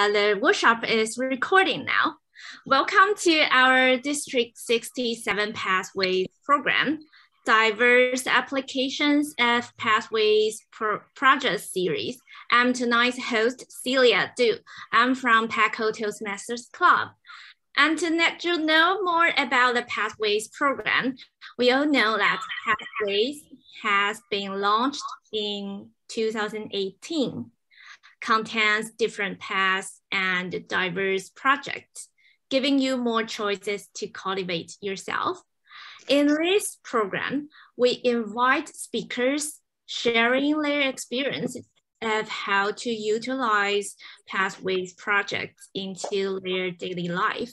Uh, the workshop is recording now. Welcome to our District 67 Pathways program, Diverse Applications of Pathways Pro Project Series. I'm tonight's host, Celia Du. I'm from PECL Toastmasters Club. And to let you know more about the Pathways program, we all know that Pathways has been launched in 2018 contains different paths and diverse projects, giving you more choices to cultivate yourself. In this program, we invite speakers sharing their experiences of how to utilize Pathways projects into their daily life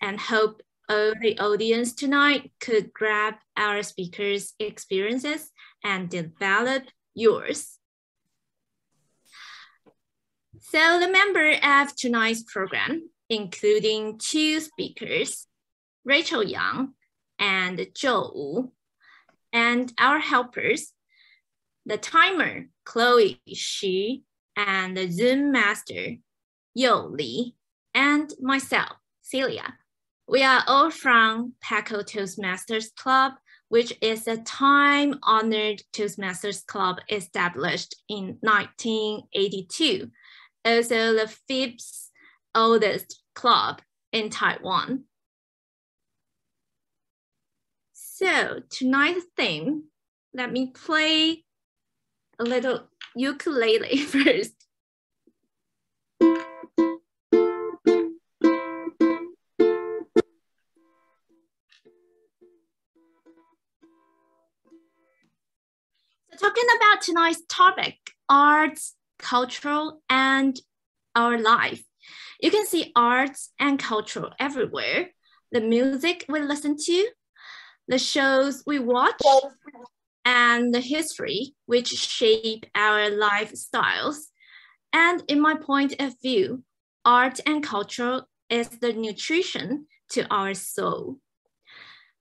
and hope all the audience tonight could grab our speakers' experiences and develop yours. So the member of tonight's program, including two speakers, Rachel Yang and Jo Wu, and our helpers, the timer, Chloe Xu, and the Zoom master, Yo Li, and myself, Celia. We are all from PECL Toastmasters Club, which is a time-honored Toastmasters club established in 1982 also the fifth oldest club in Taiwan. So tonight's theme, let me play a little ukulele first. So talking about tonight's topic, arts cultural, and our life. You can see arts and cultural everywhere. The music we listen to, the shows we watch, and the history which shape our lifestyles. And in my point of view, art and culture is the nutrition to our soul.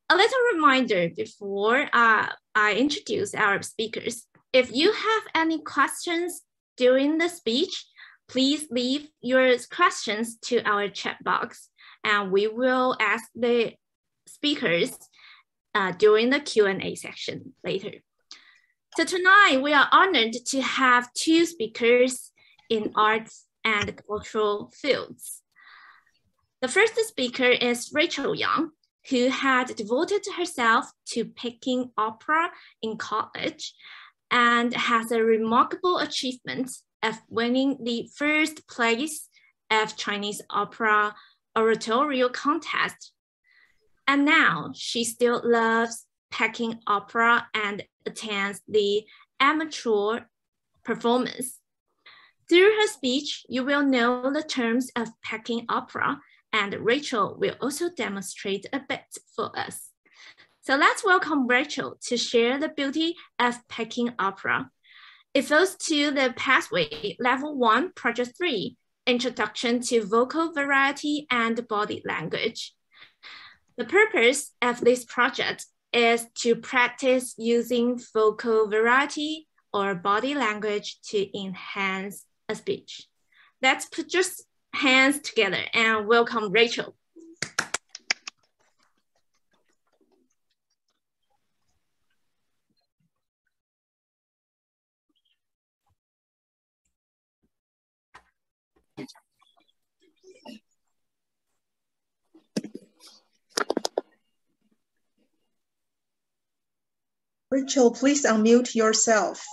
A little reminder before uh, I introduce our speakers. If you have any questions during the speech, please leave your questions to our chat box and we will ask the speakers uh, during the Q&A section later. So tonight we are honored to have two speakers in arts and cultural fields. The first speaker is Rachel Yang, who had devoted herself to Peking opera in college and has a remarkable achievement of winning the first place of Chinese opera oratorio contest. And now she still loves Peking opera and attends the amateur performance. Through her speech, you will know the terms of Peking opera and Rachel will also demonstrate a bit for us. So let's welcome Rachel to share the beauty of Peking opera. It goes to the pathway level one, project three, introduction to vocal variety and body language. The purpose of this project is to practice using vocal variety or body language to enhance a speech. Let's put just hands together and welcome Rachel. Rachel, please unmute yourself.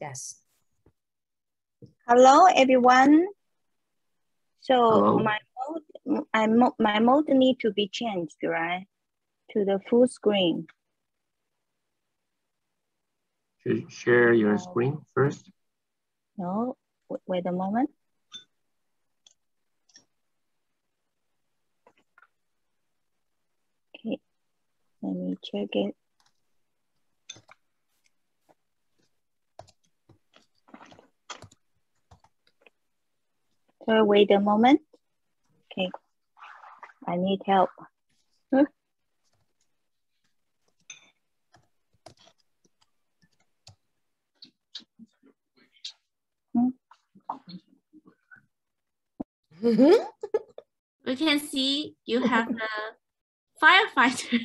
Yes. Hello, everyone. So Hello. my mode, I mo my mode need to be changed, right? To the full screen. Should share your screen first? No, wait a moment. Okay, let me check it. So wait a moment. Okay, I need help. we can see you have a firefighter.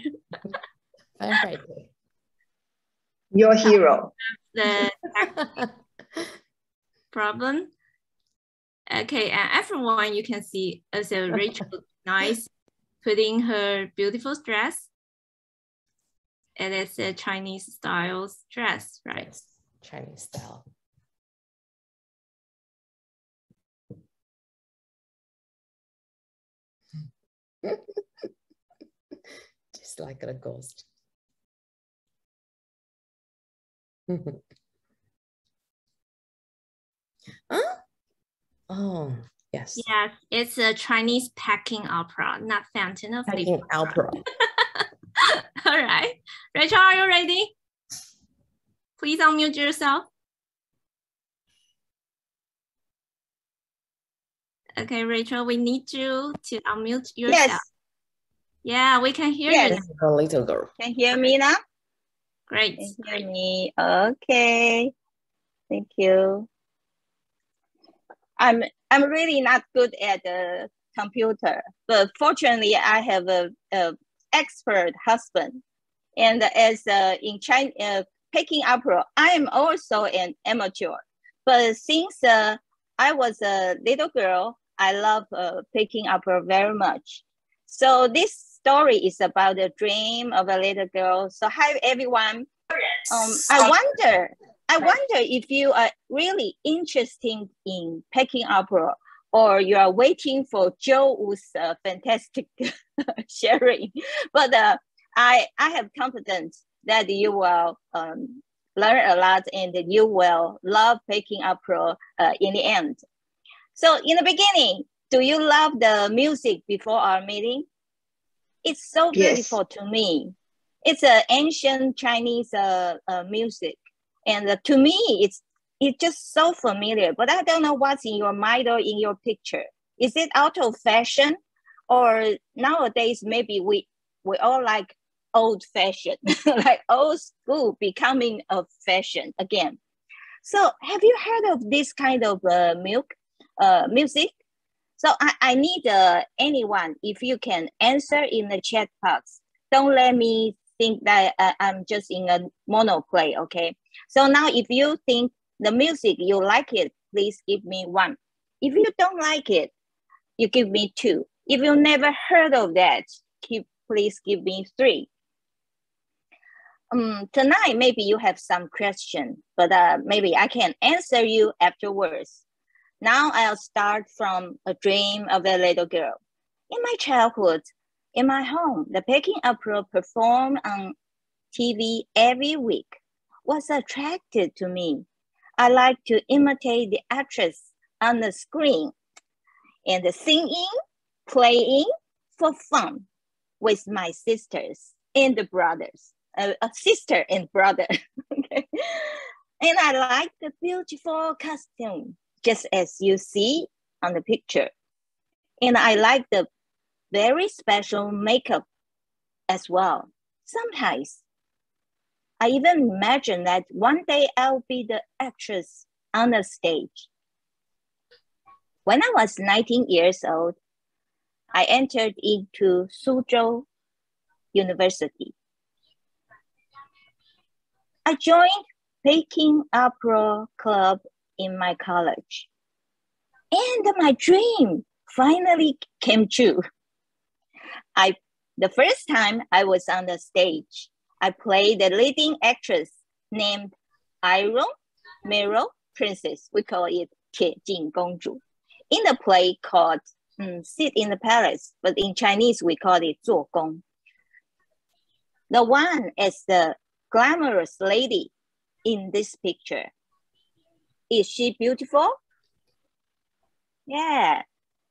firefighter. Your hero. The problem. Okay, and everyone you can see uh, as a Rachel nice putting her beautiful dress. And It is a Chinese style dress, right? Yes, Chinese style. Just like a ghost. huh? Oh, yes. Yes, it's a Chinese Peking opera, not Phantom of Peking opera. All right. Rachel, are you ready? Please unmute yourself. Okay, Rachel, we need you to unmute yourself. Yes. Yeah, we can hear Yes. you. A little girl. Can you hear me now? Great. Can you hear me? Okay. Thank you. I'm I'm really not good at the computer, but fortunately I have a, a expert husband. And as uh, in China, uh, Peking opera, I am also an amateur. But since uh, I was a little girl, I love uh, Peking opera very much. So this story is about the dream of a little girl. So hi everyone. Um, I wonder, I wonder if you are really interested in Peking opera or you are waiting for Jo Wu's uh, fantastic sharing. But uh, I, I have confidence that you will um, learn a lot and that you will love Peking opera uh, in the end. So in the beginning, do you love the music before our meeting? It's so Yes. beautiful to me. It's an ancient Chinese uh, uh, music, and uh, to me, it's it's just so familiar. But I don't know what's in your mind or in your picture. Is it out of fashion, or nowadays maybe we we all like old fashioned, like old school becoming a fashion again. So have you heard of this kind of uh, milk uh, music? So I, I need uh, anyone, if you can answer in the chat box. Don't let me think that uh, I'm just in a mono play, okay? So now if you think the music, you like it, please give me one. If you don't like it, you give me two. If you never heard of that, keep, please give me three. Um, tonight, maybe you have some question, but uh, maybe I can answer you afterwards. Now I'll start from a dream of a little girl. In my childhood, in my home, the Peking opera performed on TV every week was attracted to me. I like to imitate the actress on the screen and the singing, playing for fun with my sisters and the brothers, uh, a sister and brother. okay. And I like the beautiful costume, just as you see on the picture. And I like the very special makeup as well. Sometimes I even imagine that one day I'll be the actress on the stage. When I was 19 years old, I entered into Suzhou University. I joined Peking Opera Club in my college. And my dream finally came true. I the first time I was on the stage, I played the leading actress named Iron Mirror Princess. We call it 铁镜公主. In the play called mm, Sit in the Palace, but in Chinese we call it 做工. The one is the glamorous lady in this picture. Is she beautiful? Yeah,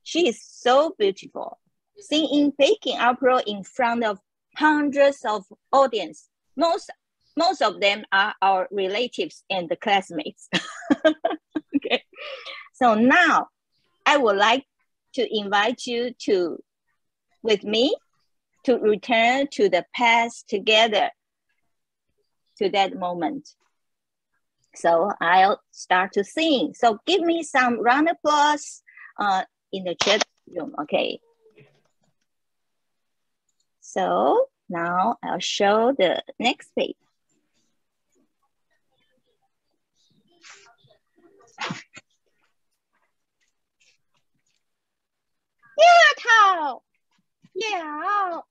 she is so beautiful. Singing Peking opera in front of hundreds of audience. Most most of them are our relatives and the classmates. okay. So now I would like to invite you to with me to return to the past together to that moment. So I'll start to sing. So give me some round applause. Uh, in the chat room, okay? So now I'll show the next page. Yeah, Tao. Yeah.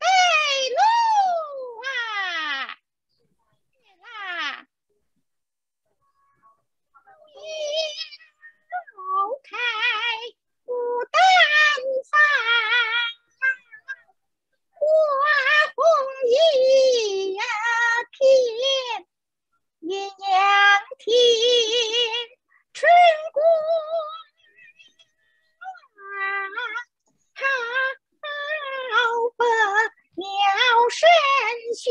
Hey, Lu! Ah. Yeah. 绕开牡丹山，花 花红一片，艳阳天，春光好不鸟声喧。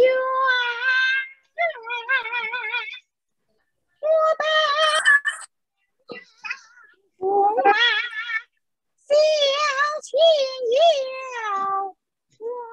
我的驸马小牵腰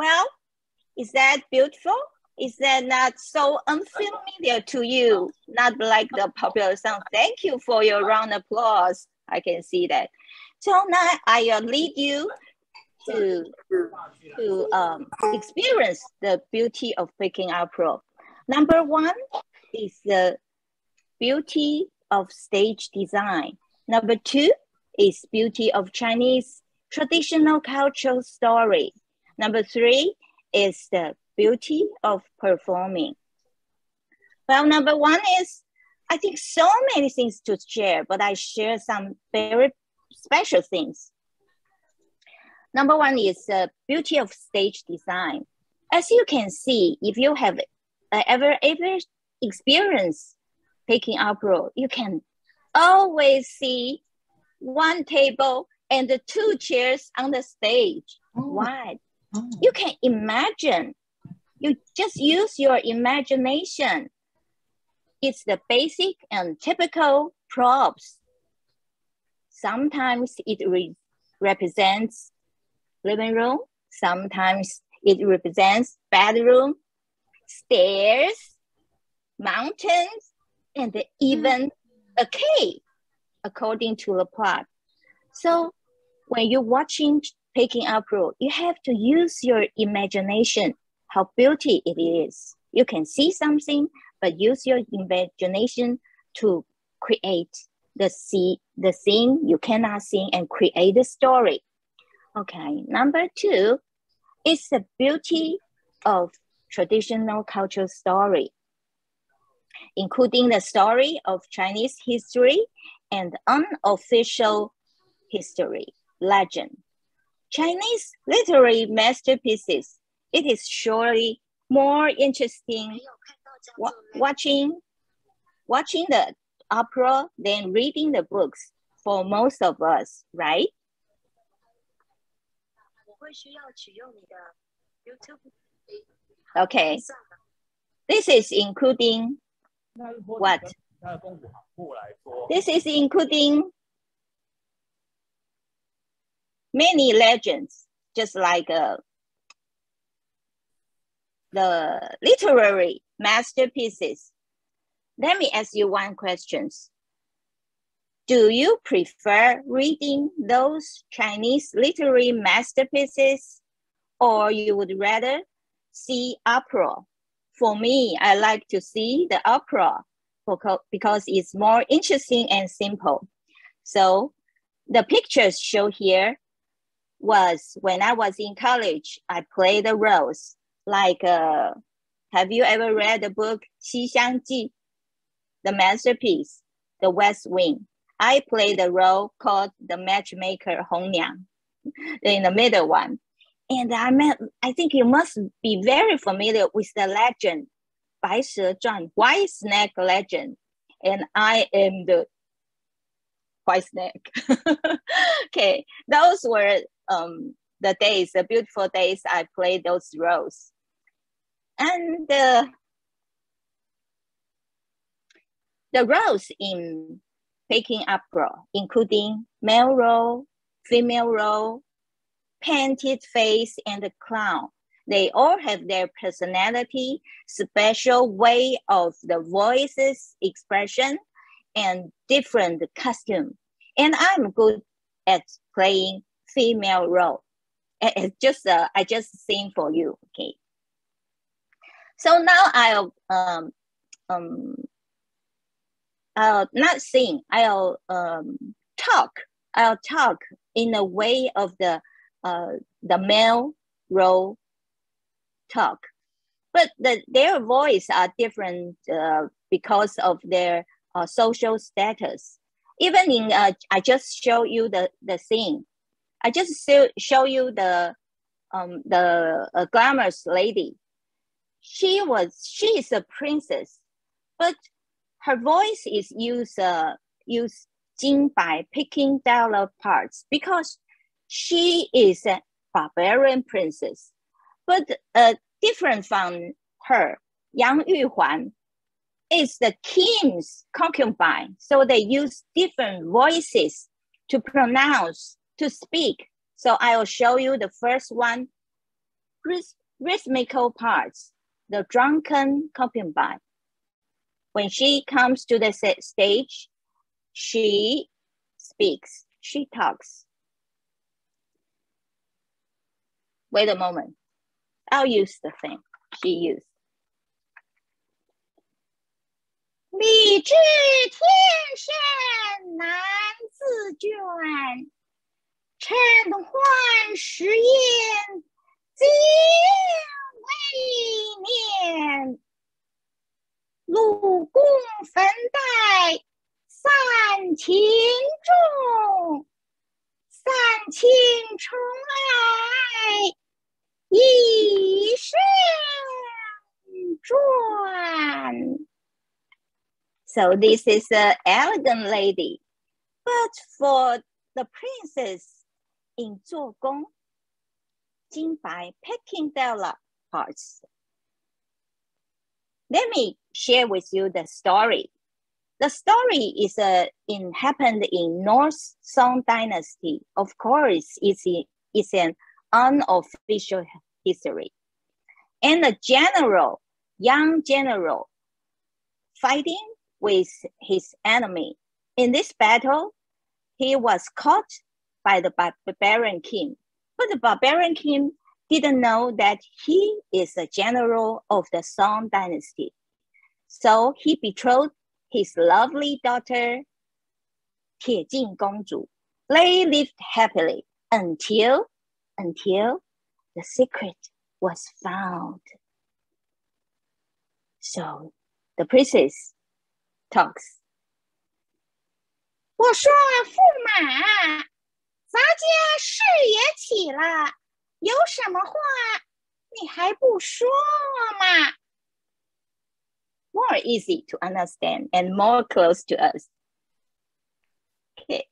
Well, is that beautiful? Is that not so unfamiliar to you? Not like the popular song. Thank you for your round of applause. I can see that. So now I will lead you to to um, experience the beauty of Peking Opera. Number one is the beauty of stage design. Number two is beauty of Chinese traditional cultural story. Number three is the beauty of performing. Well, number one is I think so many things to share, but I share some very special things. Number one is the beauty of stage design. As you can see, if you have uh, ever ever experienced Peking opera, you can always see one table and the two chairs on the stage. Oh. Why? Oh. You can imagine. You just use your imagination. It's the basic and typical props. Sometimes it re- represents living room. Sometimes it represents bedroom, stairs, mountains, and even a cave, according to the plot. So when you're watching Peking Opera, you have to use your imagination, how beauty it is. You can see something, but use your imagination to create the see the scene you cannot see and create the story. Okay, number two is the beauty of traditional cultural story, including the story of Chinese history and unofficial history, legend. Chinese literary masterpieces, it is surely more interesting wa watching, watching the opera than reading the books for most of us, right? Okay. This is including what? This is including many legends, just like uh, the literary masterpieces. Let me ask you one question. Do you prefer reading those Chinese literary masterpieces or you would rather see opera? For me, I like to see the opera beca- because it's more interesting and simple. So the pictures show here was when I was in college, I played the roles. Like, uh, have you ever read the book Xi Xiang Ji, the masterpiece, The West Wing? I played the role called the matchmaker Hong Niang, in the middle one. And I met. I think you must be very familiar with the legend, Bai She Zhuan, White Snake legend. And I am the white snake. okay, those were um, the days, the beautiful days I played those roles. And uh, the roles in Peking opera, including male role, female role, painted face, and the clown. They all have their personality, special way of the voices expression, and different costume. And I'm good at playing female role. It's just uh, I just sing for you, okay? So now I'll um um I'll not sing. I'll um talk. I'll talk in a way of the uh the male role talk, but the, their voice are different uh, because of their uh, social status. Even in uh, I just show you the the scene. I just show, you the um the uh, glamorous lady. She was she is a princess, but her voice is used uh, used by Peking dialogue parts because she is a barbarian princess. But uh, different from her, Yang Yuhuan is the king's concubine. So they use different voices to pronounce, to speak. So I will show you the first one, rhythmical parts, the drunken concubine. When she comes to the stage, she speaks, she talks. Wait a moment. I'll use the thing she used. 礼至天山难自卷， 趁欢时宴今未念，鲁公坟带三秦重，三秦重来一瞬转。So this is a elegant lady, but for the princess. In 做工, Jinbai Peking Della parts. Let me share with you the story. The story is uh, in happened in North Song Dynasty. Of course, it's, it's an unofficial history. And a general, young general, fighting with his enemy. In this battle, he was caught by the barbarian king. But the barbarian king didn't know that he is a general of the Song dynasty. So he betrothed his lovely daughter, Tie Jing Gongzhu. They lived happily until until the secret was found. So the princess talks. 我说驸马， more easy to understand and more close to us. Okay,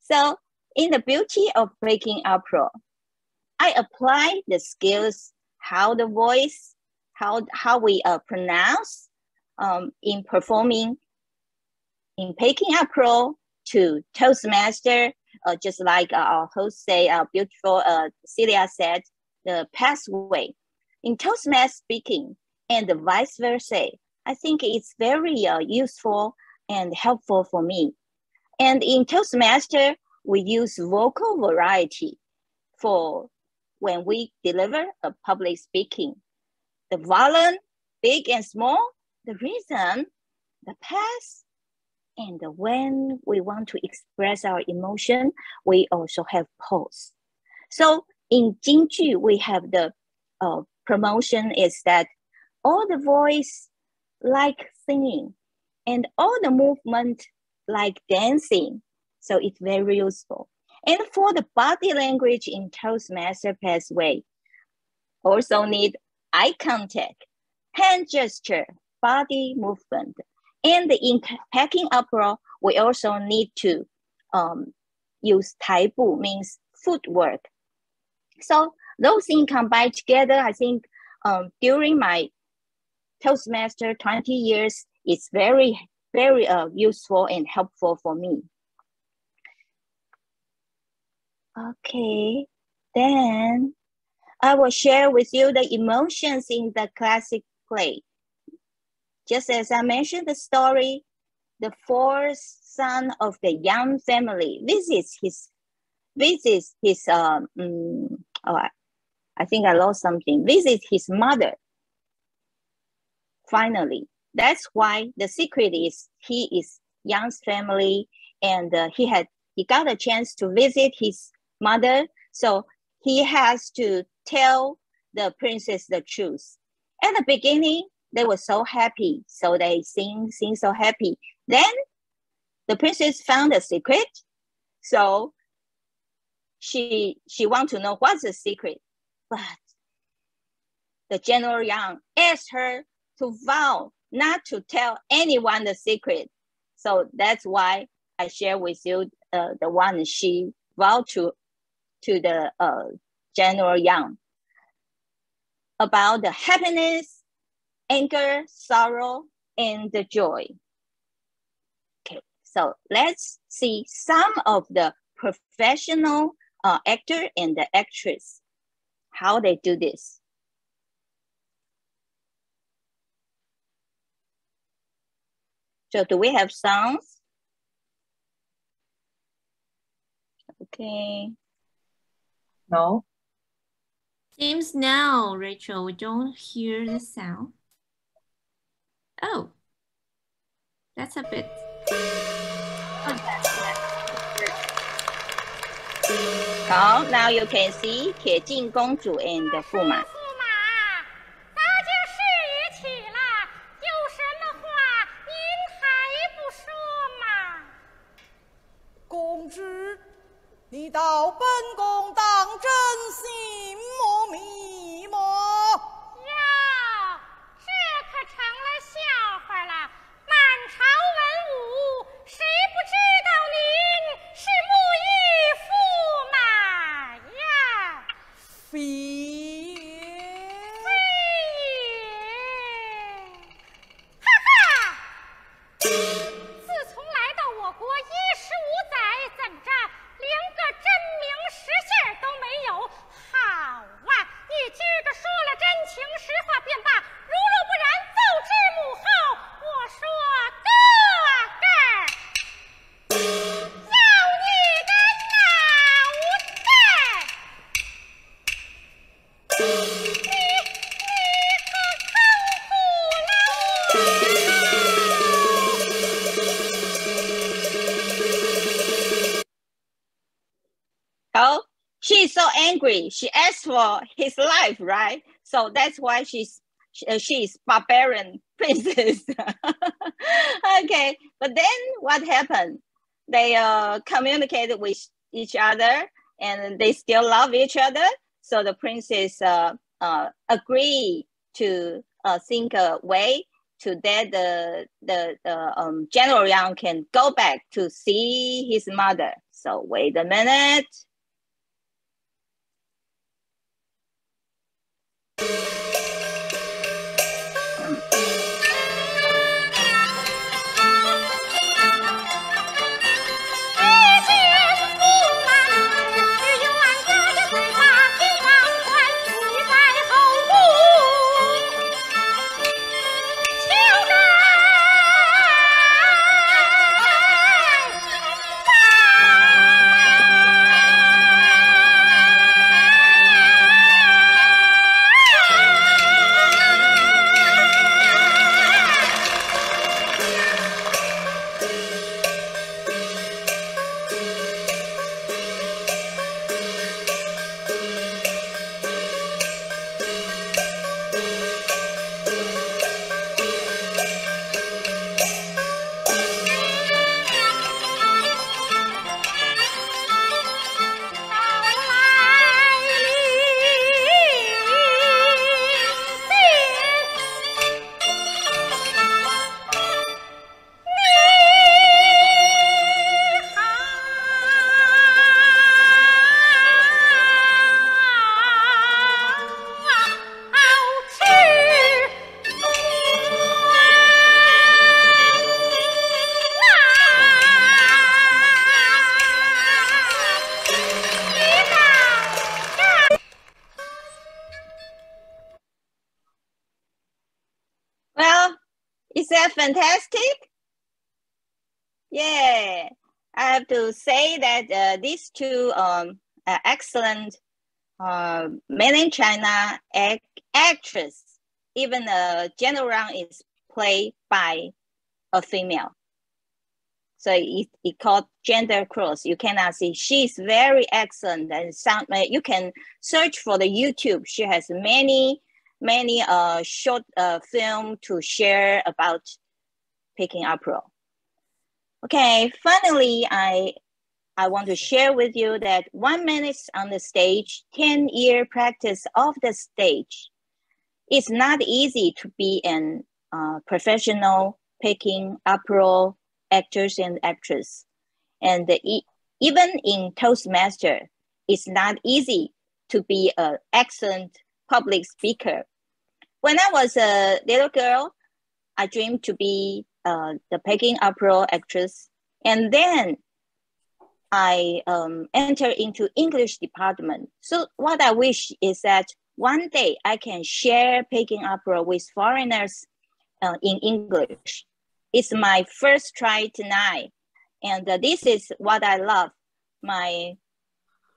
so in the beauty of Peking opera, I apply the skills how the voice, how how we uh, are pronounced, um, in performing in Peking opera to Toastmaster uh, just like uh, our host say, uh, beautiful uh, Celia said, the pathway. In Toastmaster speaking and the vice versa, I think it's very useful and helpful for me. And in Toastmaster, we use vocal variety for when we deliver a public speaking. The volume, big and small, the reason, the past, and when we want to express our emotion, we also have pause. So in Jingju, we have the uh, promotion is that all the voice like singing and all the movement like dancing. So it's very useful. And for the body language in Toastmaster pathway, also need eye contact, hand gesture, body movement, And in Peking opera, we also need to um, use 台步 means footwork. So those things combined together, I think um, during my Toastmaster 20 years, it's very, very uh, useful and helpful for me. Okay, then I will share with you the emotions in the classic play. Just as I mentioned the story, the fourth son of the Yang family visits his visits his um mm, oh I, think I lost something visits his mother. Finally, that's why the secret is he is Yang's family and uh, he had he got a chance to visit his mother, so he has to tell the princess the truth. At the beginning, they were so happy, so they sing, sing so happy. Then the princess found a secret, so she she want to know what's the secret, but the general Yang asked her to vow not to tell anyone the secret. So that's why I share with you uh, the one she vowed to to the uh, General Yang about the happiness, anger, sorrow, and the joy. Okay, so let's see some of the professional uh, actor and the actress, how they do this. So do we have sounds? Okay. No. Seems now, Rachel, we don't hear the sound. Oh, that's a bit. Oh, now you can see Tie Jing Gongzhu and Fuma. She asked for his life, right? So that's why she's she- uh, she's barbarian princess. okay, but then what happened? They uh, communicated with each other, and they still love each other. So the princess uh, uh, agreed to uh, think a way to that the the, the um, General Yang can go back to see his mother. So wait a minute. Ah! Uh, two um, are excellent uh, mainland China act actress. Even uh, General Yang is played by a female. So it, it called gender cross. You cannot see. She's very excellent and sound. You can search for the YouTube. She has many many uh short uh film to share about Peking opera. Okay, finally, I I want to share with you that one minute on the stage, 10 year practice of the stage. It's not easy to be an uh, professional Peking opera actors and actress. And even in Toastmaster, it's not easy to be an excellent public speaker. When I was a little girl, I dreamed to be uh, the Peking opera actress. And then I um, enter into English department. So what I wish is that one day I can share Peking opera with foreigners uh, in English. It's my first try tonight, and uh, this is what I love. My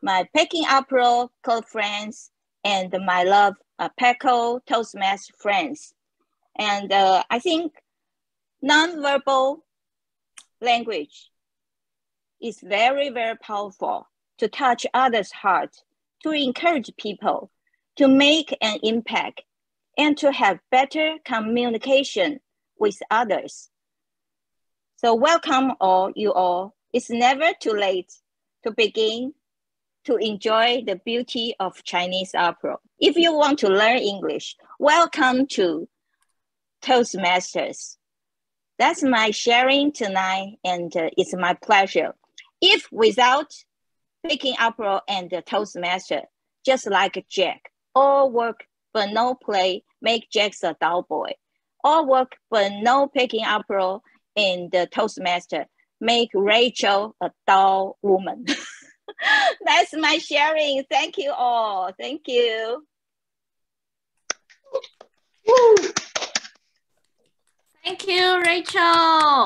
my Peking opera club friends and my love uh, PECL Toastmaster friends, and uh, I think nonverbal language is very, very powerful to touch others' heart, to encourage people, to make an impact, and to have better communication with others. So welcome all you all. It's never too late to begin to enjoy the beauty of Chinese opera. If you want to learn English, welcome to Toastmasters. That's my sharing tonight, and uh, it's my pleasure. If without Peking opera and the Toastmaster, just like Jack, all work but no play make Jack a dull boy. All work but no Peking opera and the Toastmaster make Rachel a dull woman. That's my sharing. Thank you all. Thank you. Thank you, Rachel.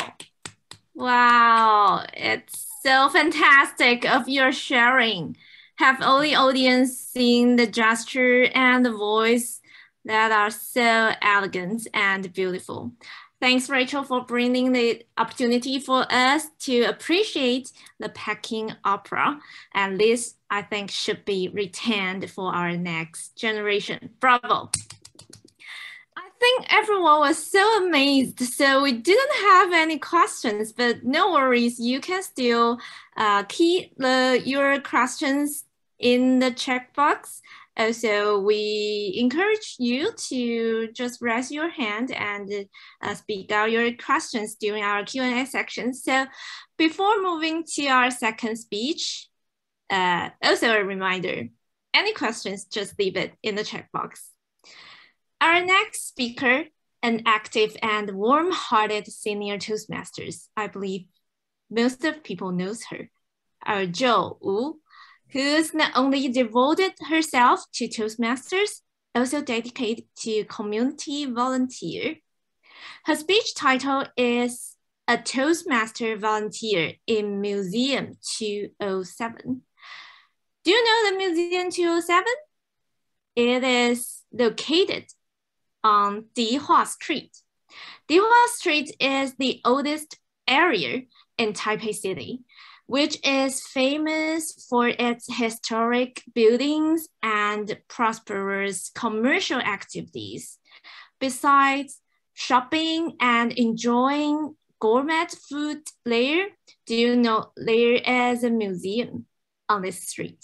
Wow, it's so fantastic of your sharing. Have all the audience seen the gesture and the voice that are so elegant and beautiful. Thanks, Rachel, for bringing the opportunity for us to appreciate the Peking opera. And this, I think, should be retained for our next generation. Bravo think everyone was so amazed. So we didn't have any questions, but no worries. You can still uh, key the, your questions in the checkbox. Also, we encourage you to just raise your hand and uh, speak out your questions during our Q&A section. So before moving to our second speech, uh, also a reminder, any questions, just leave it in the checkbox. Our next speaker, an active and warm-hearted senior Toastmasters, I believe most of people knows her, our Jo Wu, who's not only devoted herself to Toastmasters, also dedicated to community volunteer. Her speech title is A Toastmaster Volunteer in Museum 207. Do you know the Museum 207? It is located on Dihua Street. Dihua Street is the oldest area in Taipei City, which is famous for its historic buildings and prosperous commercial activities. Besides shopping and enjoying gourmet food there, do you know there is a museum on this street?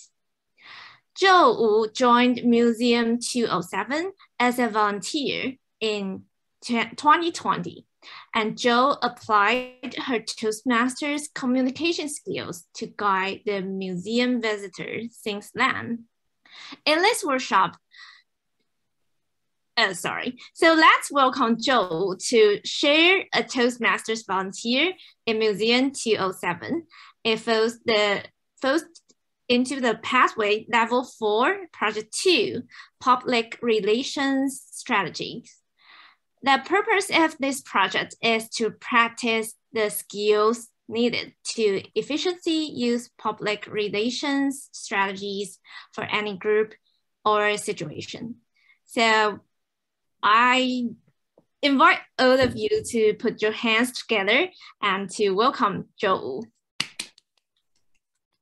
Jo Wu joined Museum 207 as a volunteer in 2020, and Jo applied her Toastmasters communication skills to guide the museum visitors since then. In this workshop, uh, sorry. So let's welcome Jo to share a Toastmasters volunteer in Museum 207. It was the first into the pathway level four, project two, public relations strategies. The purpose of this project is to practice the skills needed to efficiently use public relations strategies for any group or situation. So I invite all of you to put your hands together and to welcome Jo.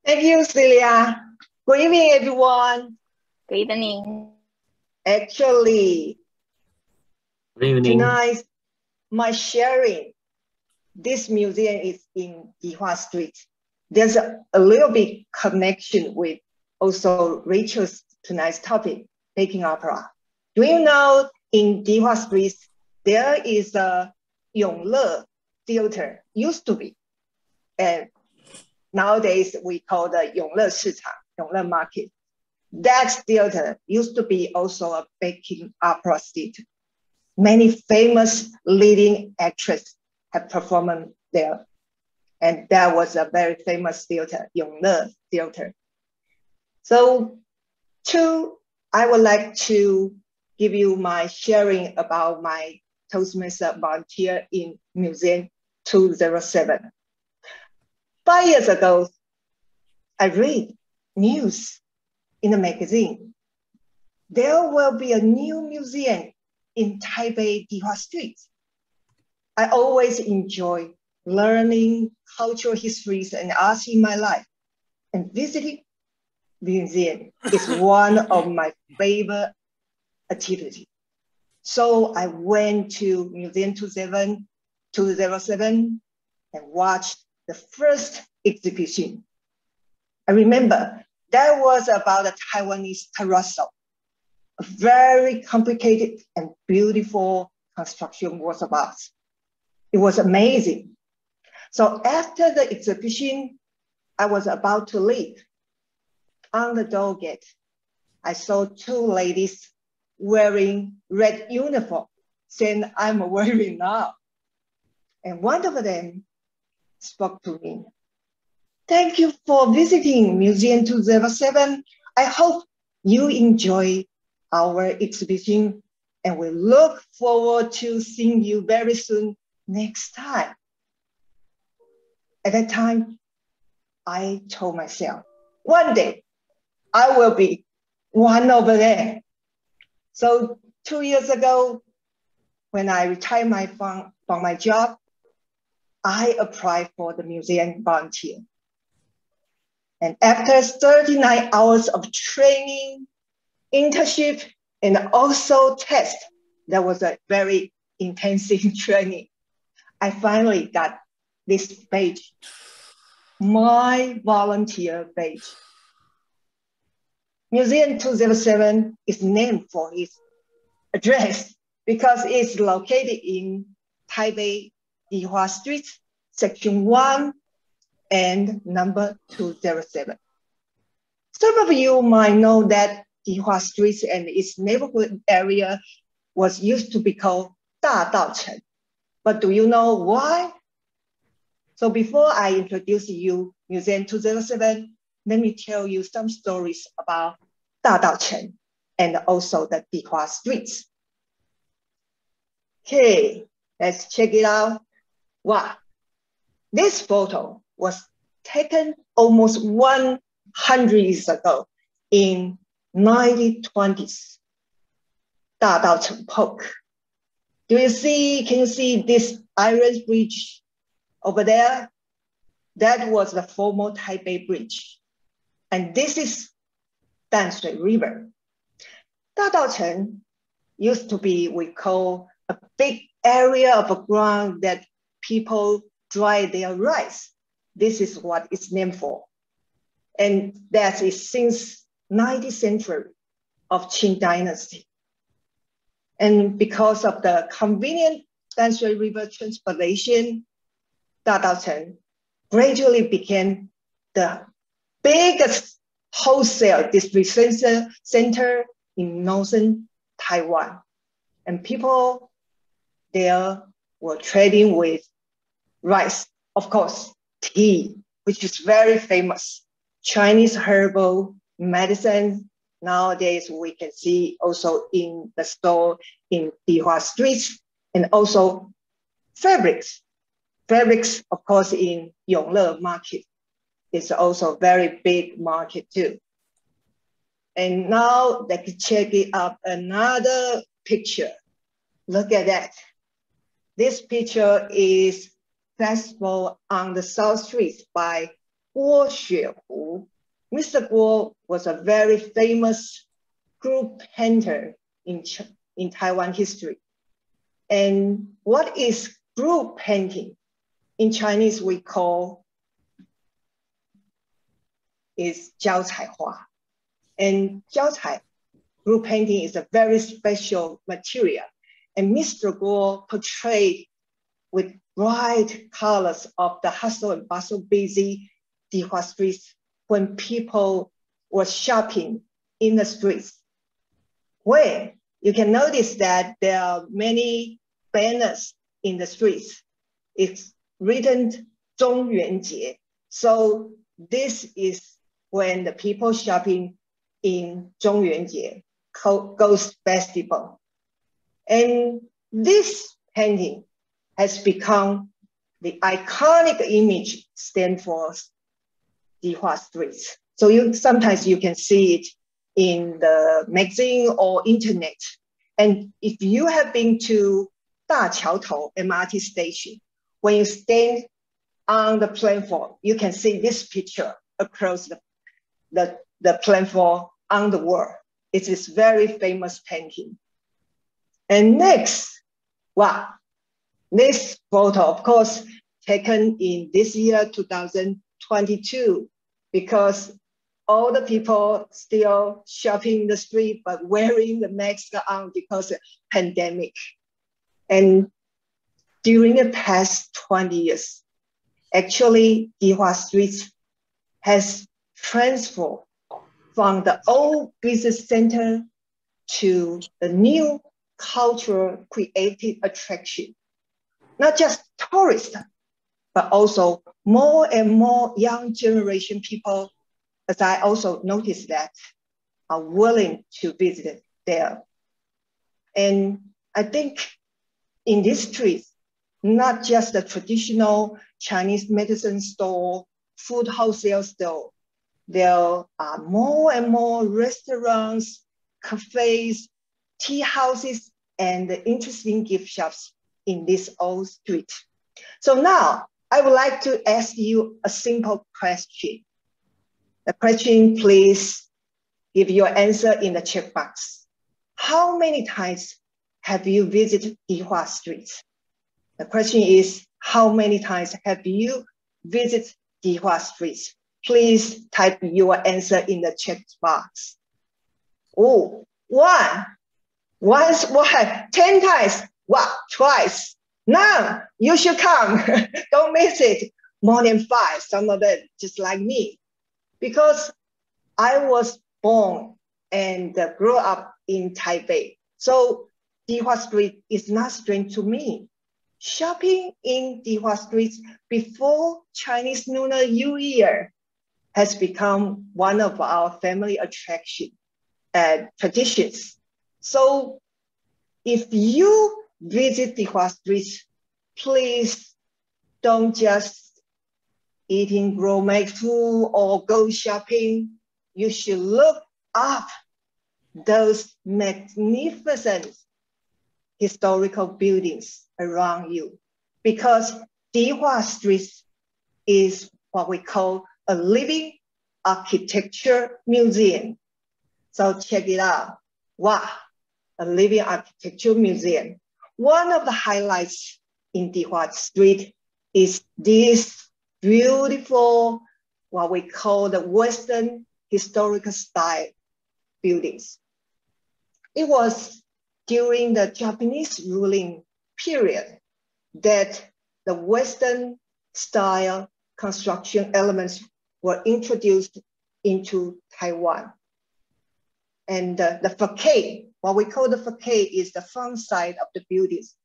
Thank you, Celia. Good evening, everyone. Good evening. Actually, Good evening. tonight, my sharing, this museum is in Dihua Street. There's a, a little bit connection with also Rachel's tonight's topic, Peking opera. Do you know in Dihua Street, there is a Yongle Theater, used to be. And nowadays we call the Yongle 市场, Yongle Market. That theater used to be also a Peking opera theater. Many famous leading actresses have performed there. And that was a very famous theater, Yongle Theater. So two, I would like to give you my sharing about my Toastmaster volunteer in Museum 207. Five years ago, I read news in a magazine. There will be a new museum in Taipei Dihua Street. I always enjoy learning cultural histories and arts in my life, and visiting museum is one of my favorite activities. So I went to Museum 27, 207 and watched the first exhibition. I remember that was about a Taiwanese carousel. A very complicated and beautiful construction was about. It was amazing. So after the exhibition, I was about to leave. On the door gate, I saw two ladies wearing red uniform, saying I'm wearing now. And one of them spoke to me. Thank you for visiting Museum 207. I hope you enjoy our exhibition and we look forward to seeing you very soon next time. At that time, I told myself, one day I will be one over there. So two years ago, when I retired my from, from my job, I applied for the museum volunteer. And after 39 hours of training, internship, and also test, that was a very intensive training. I finally got this page, my volunteer page. Museum 207 is named for its address because it's located in Taipei Dihua Street, section one and number 207. Some of you might know that Dihua Street and its neighborhood area was used to be called Da Dadaocheng. But do you know why? So before I introduce you Museum 207, let me tell you some stories about Da Dadaocheng and also the Dihua streets. Okay, let's check it out. Wow. This photo was taken almost 100 years ago in 1920s, Da Dao Cheng Pok. Do you see, can you see this iron bridge over there? That was the former Taipei Bridge. And this is Danshui River. Da Dao Cheng used to be, we call a big area of ground that people dry their rice. This is what it's named for. And that is since 19th century of Qing dynasty. And because of the convenient Danshui River transportation, Dadaocheng gradually became the biggest wholesale distribution center in northern Taiwan. And people there were trading with rice, of course, tea, which is very famous, Chinese herbal medicine. Nowadays, we can see also in the store in Dihua streets and also fabrics. Fabrics, of course, in Yongle market is also very big market too. And now let's check it up another picture. Look at that. This picture is festival on the South Street by Guo Xuehu. Mr. Guo was a very famous group painter in, in Taiwan history. And what is group painting? In Chinese, we call is Jiao Cai Hua. And Jiao Cai, group painting is a very special material and Mr. Guo portrayed with bright colors of the hustle and bustle busy Dihua streets when people were shopping in the streets. Where you can notice that there are many banners in the streets. It's written Zhongyuanjie. So this is when the people shopping in Zhongyuanjie, Ghost Festival. And this painting has become the iconic image stand for Dihua streets. So you sometimes you can see it in the magazine or internet. And if you have been to Daqiaotou MRT station, when you stand on the platform, you can see this picture across the, the, the platform on the wall. It is very famous painting. And next, wow, this photo, of course, taken in this year, 2022, because all the people still shopping in the street, but wearing the mask on because of pandemic. And during the past 20 years, actually, Dihua Street has transformed from the old business center to the new cultural creative attraction. Not just tourists, but also more and more young generation people, as I also noticed that, are willing to visit there. And I think in these streets, not just the traditional Chinese medicine store, food wholesale store, there are more and more restaurants, cafes, tea houses, and interesting gift shops in this old street. So now I would like to ask you a simple question. The question, please give your answer in the check box. How many times have you visited Dihua Street? The question is, how many times have you visited Dihua Street? Please type your answer in the chat box. Oh, one. Once, why? 10 times. what, twice. Now you should come. Don't miss it. More than five, some of them just like me. Because I was born and grew up in Taipei. So Dihua Street is not strange to me. Shopping in Dihua Street before Chinese Lunar New Year has become one of our family attraction and traditions. So if you visit Dihua Street, please don't just eating gourmet food or go shopping. You should look up those magnificent historical buildings around you because Dihua Street is what we call a living architecture museum. So check it out. Wow, a living architecture museum. One of the highlights in Dihua Street is this beautiful, what we call the Western historical style buildings. It was during the Japanese ruling period that the Western style construction elements were introduced into Taiwan. And uh, the facade, what we call the facade is the front side of the buildings,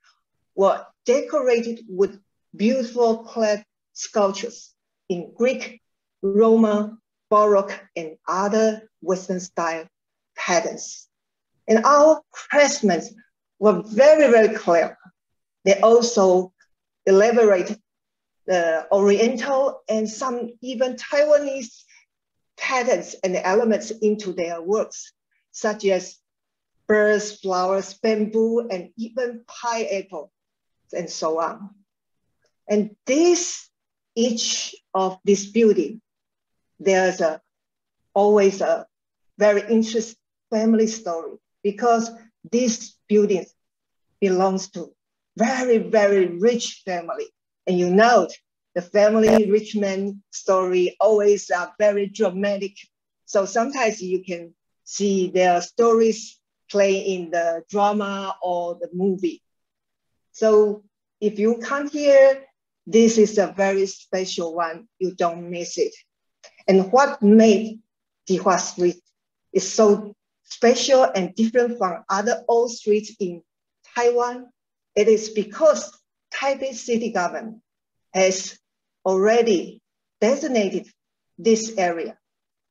were decorated with beautiful clad sculptures in Greek, Roman, Baroque, and other Western style patterns. And our craftsmen were very, very clever. They also elaborate the Oriental and some even Taiwanese patterns and elements into their works, such as birds, flowers, bamboo, and even pineapple, and so on. And this, each of this building, there's a, always a very interesting family story because this building belongs to very, very rich family. And you know, the family rich man story always are very dramatic. So sometimes you can see their stories play in the drama or the movie. So if you come here, this is a very special one. You don't miss it. And what made Dihua Street is so special and different from other old streets in Taiwan, it is because Taipei city government has already designated this area,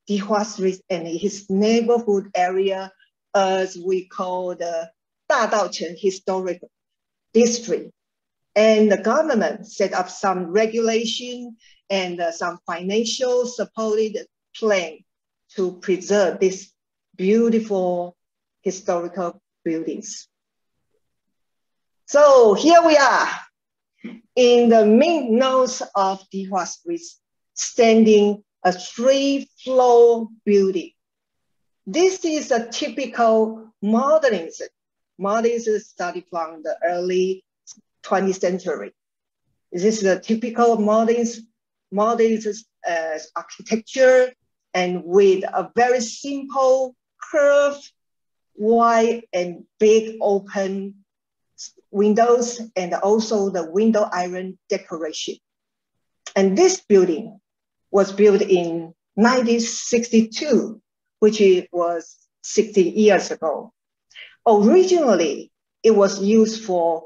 Dihua Street and his neighborhood area as we call the Da Dadaocheng Historic District. And the government set up some regulation and uh, some financial supported plan to preserve these beautiful historical buildings. So here we are in the main nose of Dihua Street, standing a three-floor building. This is a typical modernism. Modernism started from the early 20th century. This is a typical modernist, uh, architecture and with a very simple curved, wide and big open windows and also the window iron decoration. And this building was built in 1962, which was 60 years ago. Originally, it was used for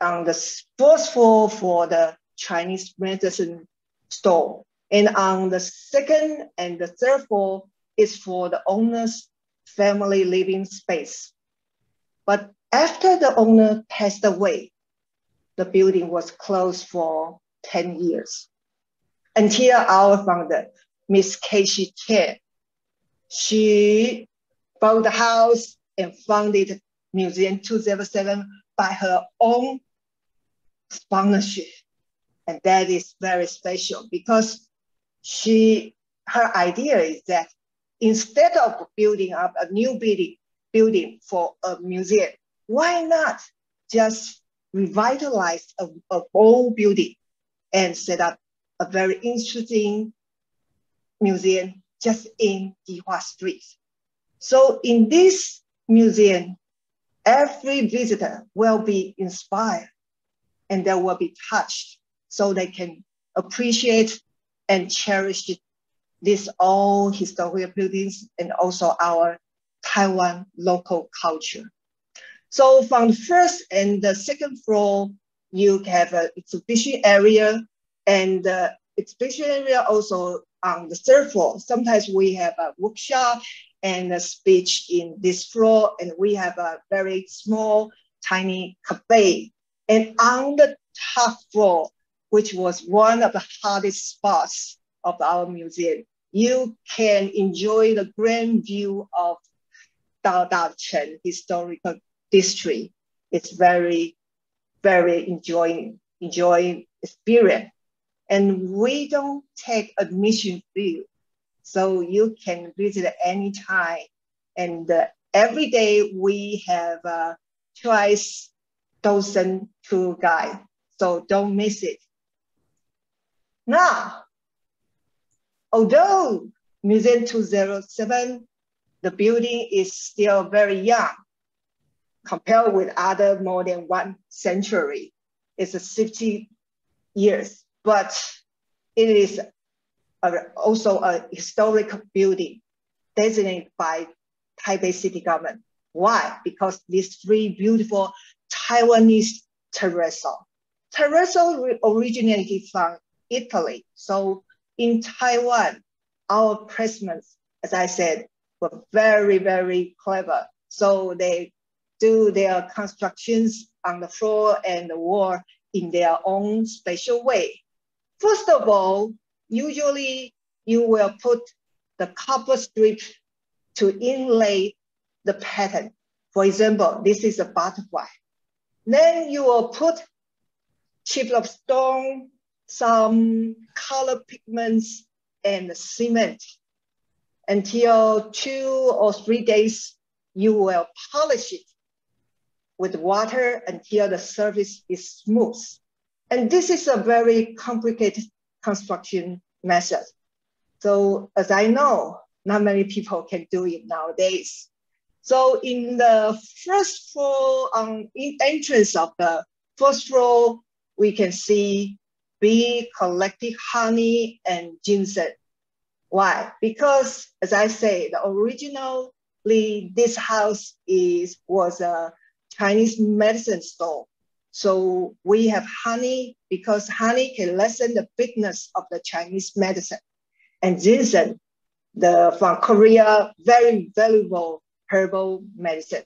on the first floor for the Chinese medicine store. And on the second and the third floor is for the owner's family living space. But after the owner passed away, the building was closed for 10 years until our founder, Miss Casey Chen, she bought the house and founded Museum 207 by her own sponsorship. And that is very special because she, her idea is that instead of building up a new building, building for a museum, why not just revitalize a, a old building and set up a very interesting museum just in Dihua Street. So in this museum, every visitor will be inspired and they will be touched so they can appreciate and cherish these old historical buildings and also our Taiwan local culture. So from the first and the second floor, you have an exhibition area and the exhibition area also on the third floor. Sometimes we have a workshop and a speech in this floor and we have a very small, tiny cafe. And on the top floor, which was one of the hardest spots of our museum, you can enjoy the grand view of Dao Chen Historical District. It's very, very enjoying, enjoying experience. And we don't take admission fee. So you can visit anytime. And uh, every day we have uh, twice dozen tour guide. So don't miss it. Now, although Museum 207, the building is still very young compared with other more than one century. It's a 50 years, but it is also a historic building designated by Taipei city government. Why? Because these three beautiful Taiwanese terrazzo. Terrazzo originated from Italy. So in Taiwan, our pressmen, as I said, were very, very clever. So they do their constructions on the floor and the wall in their own special way. First of all, usually you will put the copper strip to inlay the pattern. For example, this is a butterfly. Then you will put chip of stone, some color pigments, and cement. Until two or three days, you will polish it with water until the surface is smooth. And this is a very complicated construction method. So as I know, not many people can do it nowadays. So in the first floor, um, entrance of the first floor, we can see bee collecting honey and ginseng. Why? Because as I say, the originally this house is was a Chinese medicine store. So we have honey because honey can lessen the bitterness of the Chinese medicine. And ginseng, the from Korea, very valuable herbal medicine.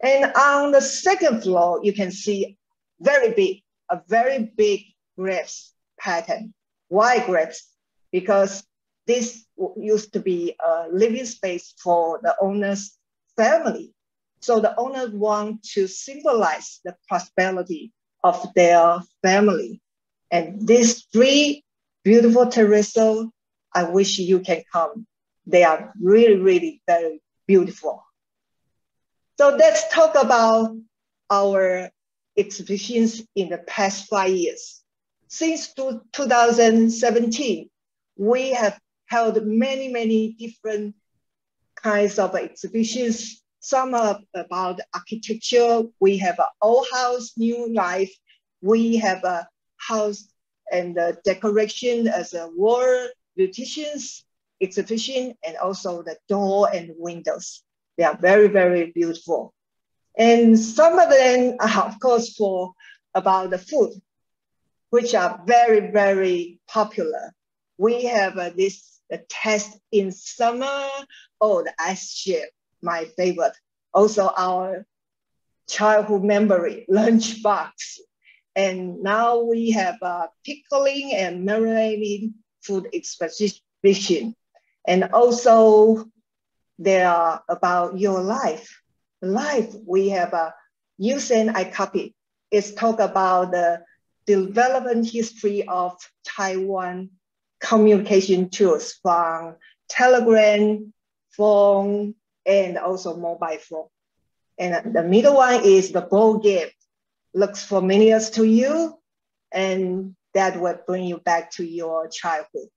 And on the second floor, you can see very big, a very big grapes pattern. Why grapes? Because this used to be a living space for the owner's family. So the owners want to symbolize the prosperity of their family. And these three beautiful terrazzo, I wish you can come. They are really, really very beautiful. So let's talk about our exhibitions in the past five years. Since 2017, we have held many, many different kinds of exhibitions some are about architecture. We have an old house, new life. We have a house and the decoration as a wall beauticians exhibition and also the door and windows. They are very, very beautiful. And some of them are, of course, for about the food, which are very, very popular. We have uh, this the test in summer. Oh, the ice chip my favorite. Also our childhood memory, lunchbox. And now we have a pickling and marinating food exhibition. And also there are about your life. Life, we have a use and I copy. It's talk about the development history of Taiwan communication tools from telegram, phone, and also mobile phone. And the middle one is the ball game. Looks familiar to you, and that will bring you back to your childhood.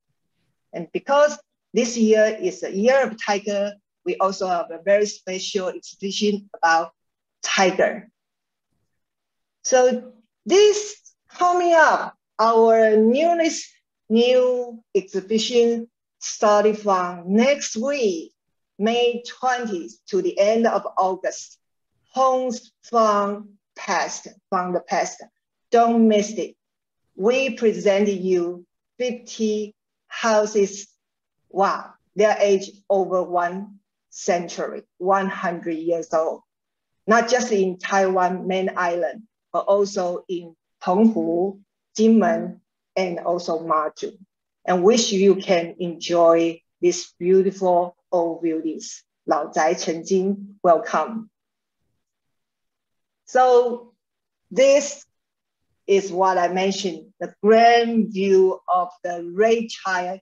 And because this year is a year of tiger, we also have a very special exhibition about tiger. So this coming up, our newest new exhibition starting from next week May 20th to the end of August. Homes from past, from the past. Don't miss it. We presented you 50 houses. Wow, their age over one century, 100 years old. Not just in Taiwan main island, but also in Penghu, Jinmen, and also Mazu. And wish you can enjoy this beautiful old buildings. 老宅曾经 welcome. So this is what I mentioned, the grand view of the Ray Child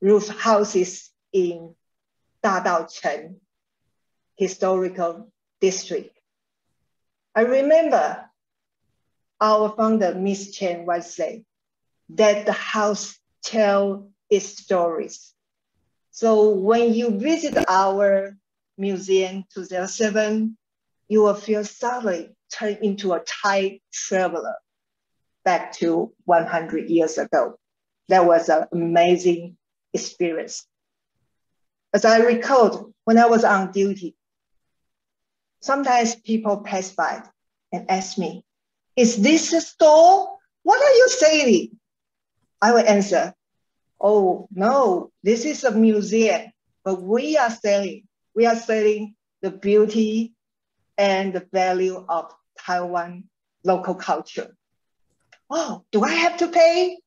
roof houses in Chen historical district. I remember our founder, Miss Chen, once said that the house tell its stories. so when you visit our museum 207, you will feel suddenly turn into a time traveler back to 100 years ago. That was an amazing experience. As I recalled, when I was on duty, sometimes people pass by and ask me, is this a store? What are you saying? I will answer, oh no, this is a museum, but we are selling, we are selling the beauty and the value of Taiwan local culture. Oh, do I have to pay?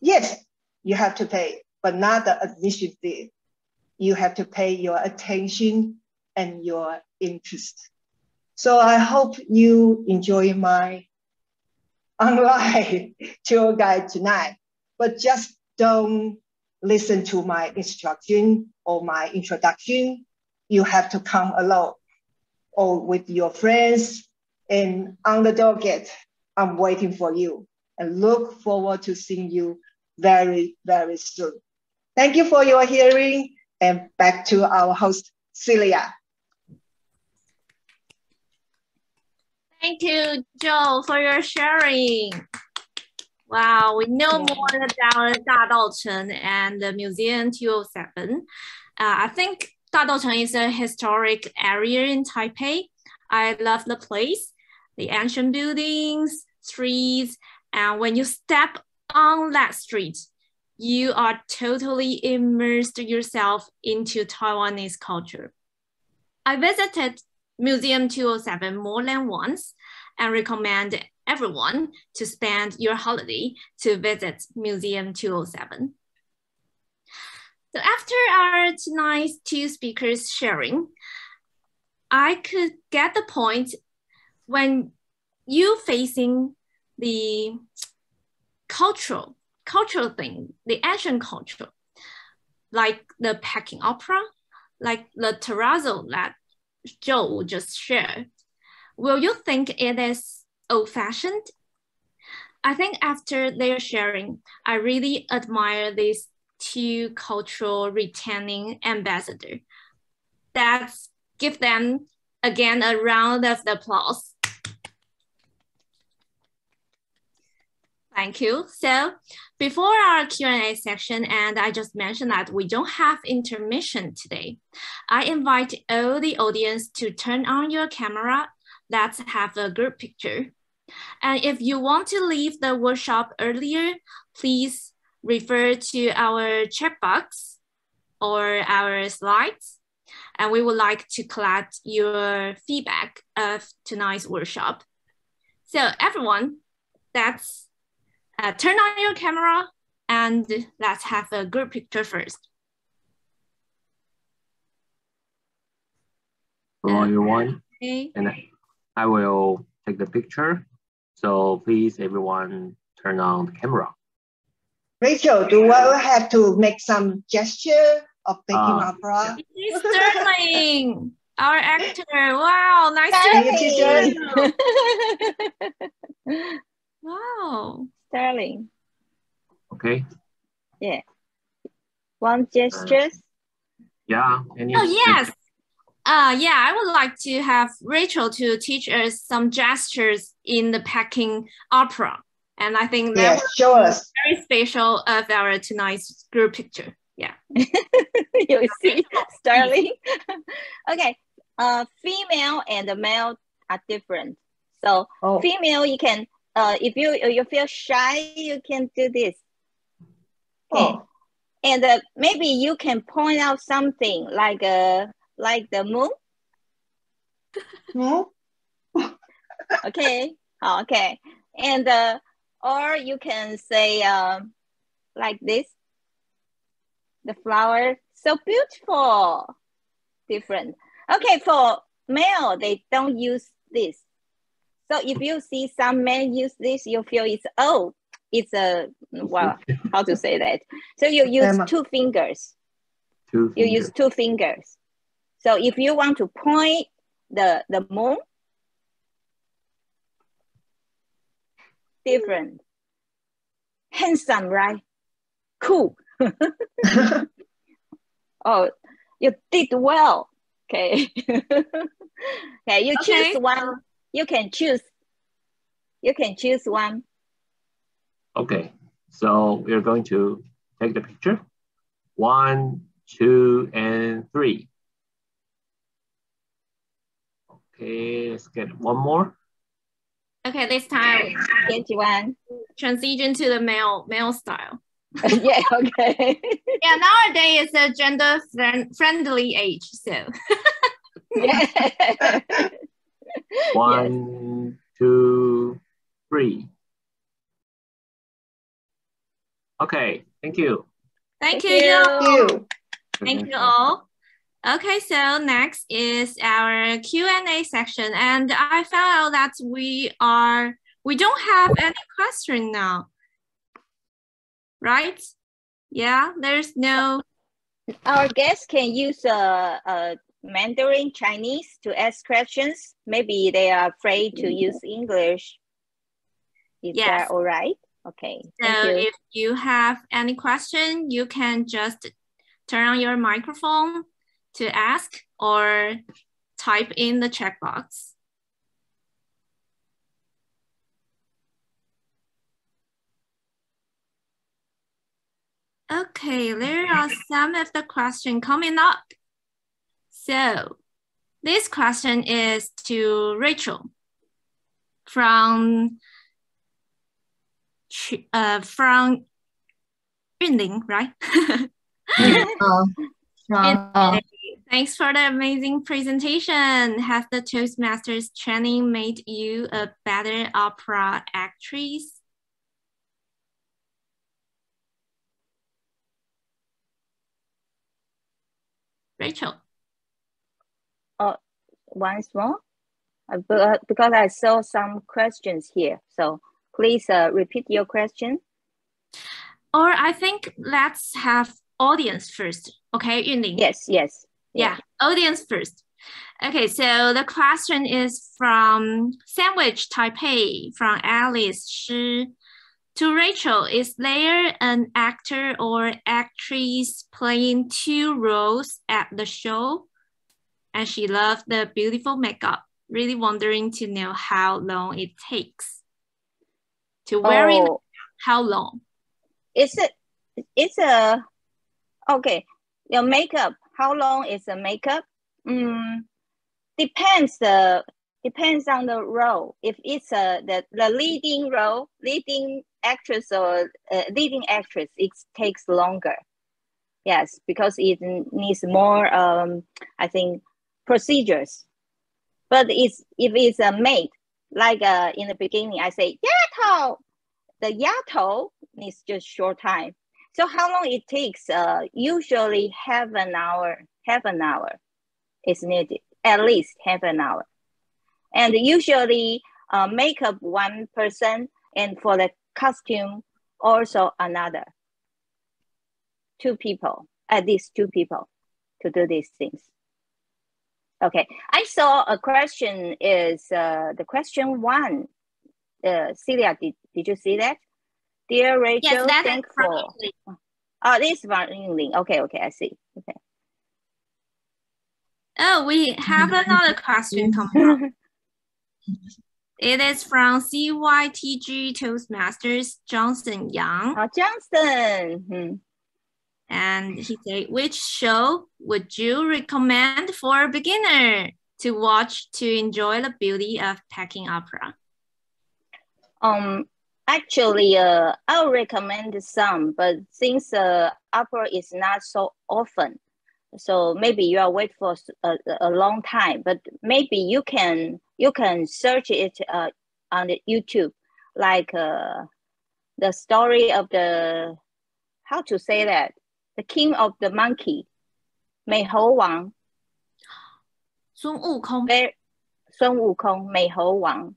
Yes, you have to pay, but not the admission fee. You have to pay your attention and your interest. So I hope you enjoy my online tour guide tonight, but just don't listen to my instruction or my introduction. You have to come alone or with your friends and on the door gate, I'm waiting for you and look forward to seeing you very, very soon. Thank you for your hearing and back to our host, Celia. Thank you, Jo, for your sharing. Wow, we know Yeah. more about Dadaocheng and the Museum 207. Uh, I think Dadaocheng is a historic area in Taipei. I love the place, the ancient buildings, streets, and when you step on that street, you are totally immersed yourself into Taiwanese culture. I visited Museum 207 more than once and recommend everyone to spend your holiday to visit Museum 207. So after our tonight's two speakers sharing, I could get the point when you facing the cultural cultural thing, the ancient culture, like the Peking opera, like the terrazzo that Jo just shared. Will you think it is old fashioned? I think after their sharing, I really admire these two cultural retaining ambassador. That's give them again a round of applause. Thank you. So before our Q&A section, and I just mentioned that we don't have intermission today, I invite all the audience to turn on your camera. Let's have a group picture. And if you want to leave the workshop earlier, please refer to our chat box or our slides. And we would like to collect your feedback of tonight's workshop. So everyone, that's uh, turn on your camera and let's have a group picture first. Hello, everyone. Okay. And I will take the picture. So please, everyone, turn on the camera. Rachel, do I have to make some gesture of Peking Uh, opera? It's Sterling, our actor. Wow, nice to Sterling. meet you. Wow. Sterling. Okay. Yeah. One gesture. Yeah. Any Oh, yes. Uh, yeah, I would like to have Rachel to teach us some gestures in the Peking opera. And I think that Yes, show us. very special of our tonight's group picture. Yeah. you see, Sterling. okay. Uh, female and the male are different. So Oh, female, you can. Uh, if you you feel shy, you can do this. Okay. oh, And uh, maybe you can point out something like uh like the moon. hmm? Okay. Oh, okay. And uh, or you can say um like this. The flower so beautiful. Different. Okay, for male, they don't use this. So if you see some men use this, you feel it's oh, it's a well, how to say that? So you use two fingers. Two You use two fingers. So if you want to point the the moon, different. Handsome, right? Cool. Oh, you did well. Okay. okay, you Okay. choose one. You can choose. You can choose one. Okay. So we're going to take the picture. One, two, and three. Okay, let's get one more. Okay, this time Get one. transition to the male male style. yeah, okay. Yeah, nowadays it's a gender friend, friendly age. So yeah. One, two, three. Okay, thank you. Thank, Thank you, you. Thank you. Thank you all. Okay, so next is our Q&A section. And I found out that we are, we don't have any question now. Right? Yeah, there's no, Our guests can use uh, uh, Mandarin Chinese to ask questions. Maybe they are afraid to use English. Is Yes. that all right? Okay. so Thank you. if you have any question, you can just turn on your microphone to ask or type in the checkbox. Okay, there are some of the question coming up. So this question is to Rachel from uh, from Yunling, right? From Uh, Thanks for the amazing presentation. Has the Toastmasters training made you a better opera actress? Rachel. Oh, Once more, Uh, uh, because I saw some questions here. So please uh, repeat your question. Or I think let's have audience first. Okay, Yunling. Yes, yes. Yeah, audience first. Okay, so the question is from Sandwich Taipei from Alice Shi. To Rachel, is there an actor or actress playing two roles at the show? And she loved the beautiful makeup. Really wondering to know how long it takes to wear it. Oh, How long? it's a, it's a, okay. Your makeup, how long is the makeup? Mm, depends the, depends on the role. If it's a, the, the leading role, leading actress or uh, leading actress, it takes longer. Yes, because it needs more, um, I think, procedures. But it's if it's a maid, like uh, in the beginning, I say yato, the yato needs just short time. So how long it takes? Uh, usually half an hour. Half an hour is needed, at least half an hour. And usually, uh, makeup one person, and for the costume also another. Two people, at least two people, to do these things. Okay, I saw a question is uh, the question one. Uh, Celia, did, did you see that? Dear Rachel, Yes, that is thank from for. Yunling. Oh, this is from Yingling. Okay, okay, I see. Okay. Oh, we have another question coming up. It is from CYTG Toastmasters Johnson Yang. Uh, Johnson. Hmm. And he said, which show would you recommend for a beginner to watch to enjoy the beauty of Peking opera? Um, Actually, uh, I'll recommend some, but since uh, opera is not so often, so maybe you are wait for a, a long time, but maybe you can you can search it uh, on the YouTube, like uh, the story of the how to say that the king of the monkey, Meihou Wang. Sun Wukong. Sun Wukong, Mei Wang.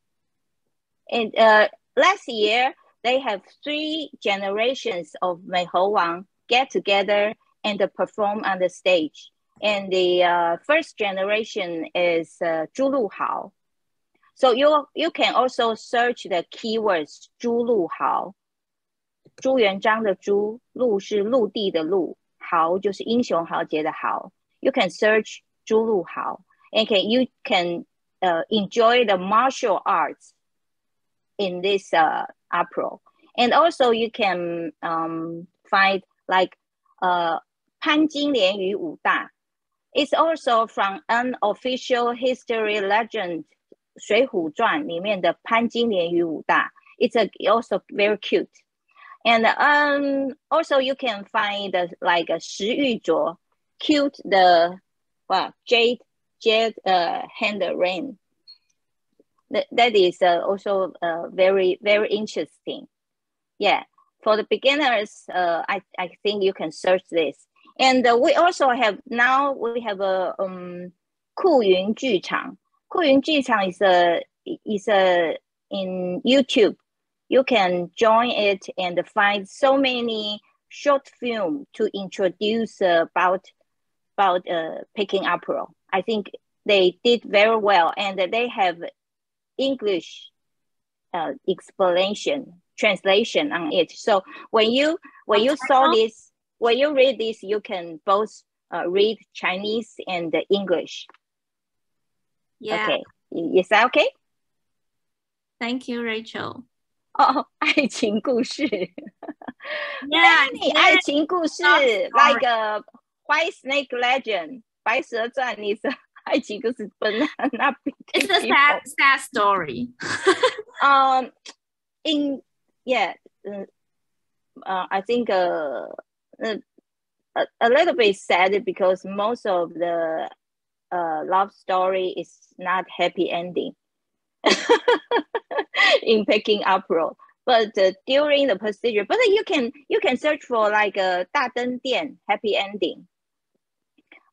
And uh, last year they have three generations of 美猴王 get together and perform on the stage and the uh, first generation is uh, 朱露豪 so you you can also search the keywords 朱露豪朱元璋的朱，陆是陆地的陆，豪就是英雄豪杰的豪。You can search 朱陆豪 and can you can uh, enjoy the martial arts in this uh, opera. And also you can um, find like uh, 潘金莲与武大. It's also from an official history legend 水浒传里面的潘金莲与武大. It's a, also very cute. And um, also you can find the, like a 石玉镯, cute the well, jade jade uh, hand rain. that, that is uh, also uh, very, very interesting. Yeah, for the beginners, uh, I, I think you can search this. And uh, we also have, now we have a um, Kuyun Juchang. Kuyun Juchang is a, is a, in YouTube. You can join it and find so many short film to introduce about about uh, Peking Opera. I think they did very well, and they have English uh, explanation translation on it. So when you when you saw this, when you read this, you can both uh, read Chinese and English. Yeah. Okay, is that okay? Thank you, Rachel. 哦，爱情故事 Yeah, ，Many 爱情故事 like a White Snake Legend，白蛇传 is It's a sad, sad story. um, in yeah, uh, I think uh, uh, a little bit sad because most of the uh, love story is not happy ending in Peking opera role, But uh, during the procedure, but you can you can search for like a 大灯店 happy ending.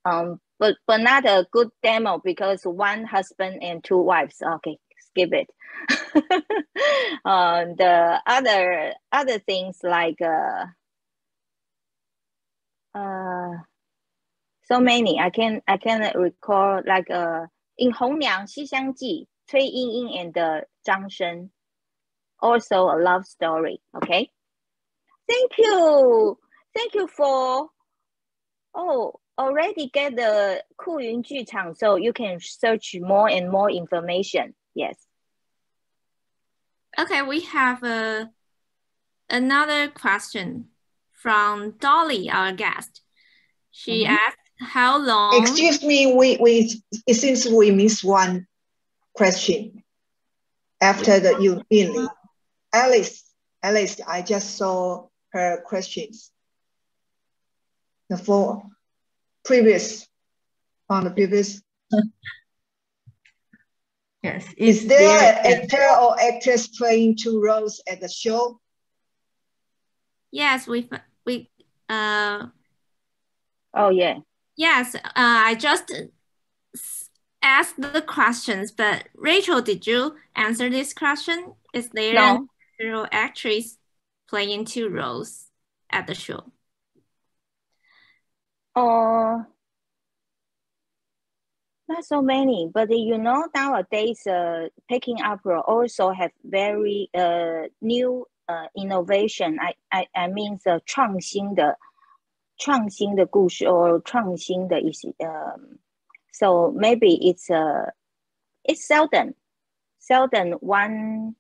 Um, but but not a good demo because one husband and two wives. Okay, skip it. uh, the other other things like uh, uh, so many. I can I can recall like uh, in Hong Liang, Xi Ji, Cui Yingying and the Zhang Shen. Also a love story. Okay. Thank you. Thank you for oh already get the Kuyun Chang, so you can search more and more information. Yes. Okay, we have a another question from Dolly, our guest. She mm -hmm. asked, how long? Excuse me, we, we, it seems we missed one question after the you, Alice, Alice, I just saw her questions. The four previous, on the previous, Yes. is there an actor or actress playing two roles at the show? Yes, we we uh oh yeah yes. Uh, I just asked the questions, but Rachel, did you answer this question? Is there No. an actor or actress playing two roles at the show? Uh, not so many, but you know nowadays, uh, picking up role also have very uh new uh innovation. I I I mean the 创新的创新的故事 or 创新的一些 um. So maybe it's uh it's seldom seldom one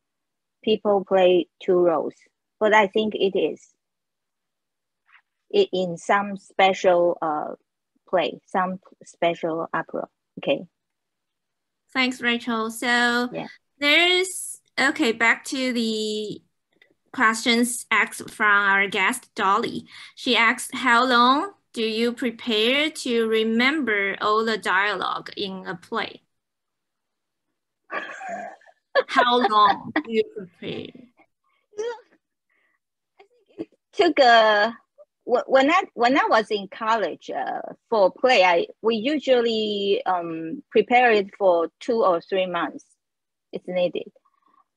people play two roles, but I think it is i- in some special uh play, some special opera. Okay. Thanks, Rachel. So Yeah. there's okay, back to the questions asked from our guest Dolly. She asked, How long do you prepare to remember all the dialogue in a play? How long do you prepare? took a when I when I was in college uh, for play, I we usually um, prepare it for two or three months. It's needed,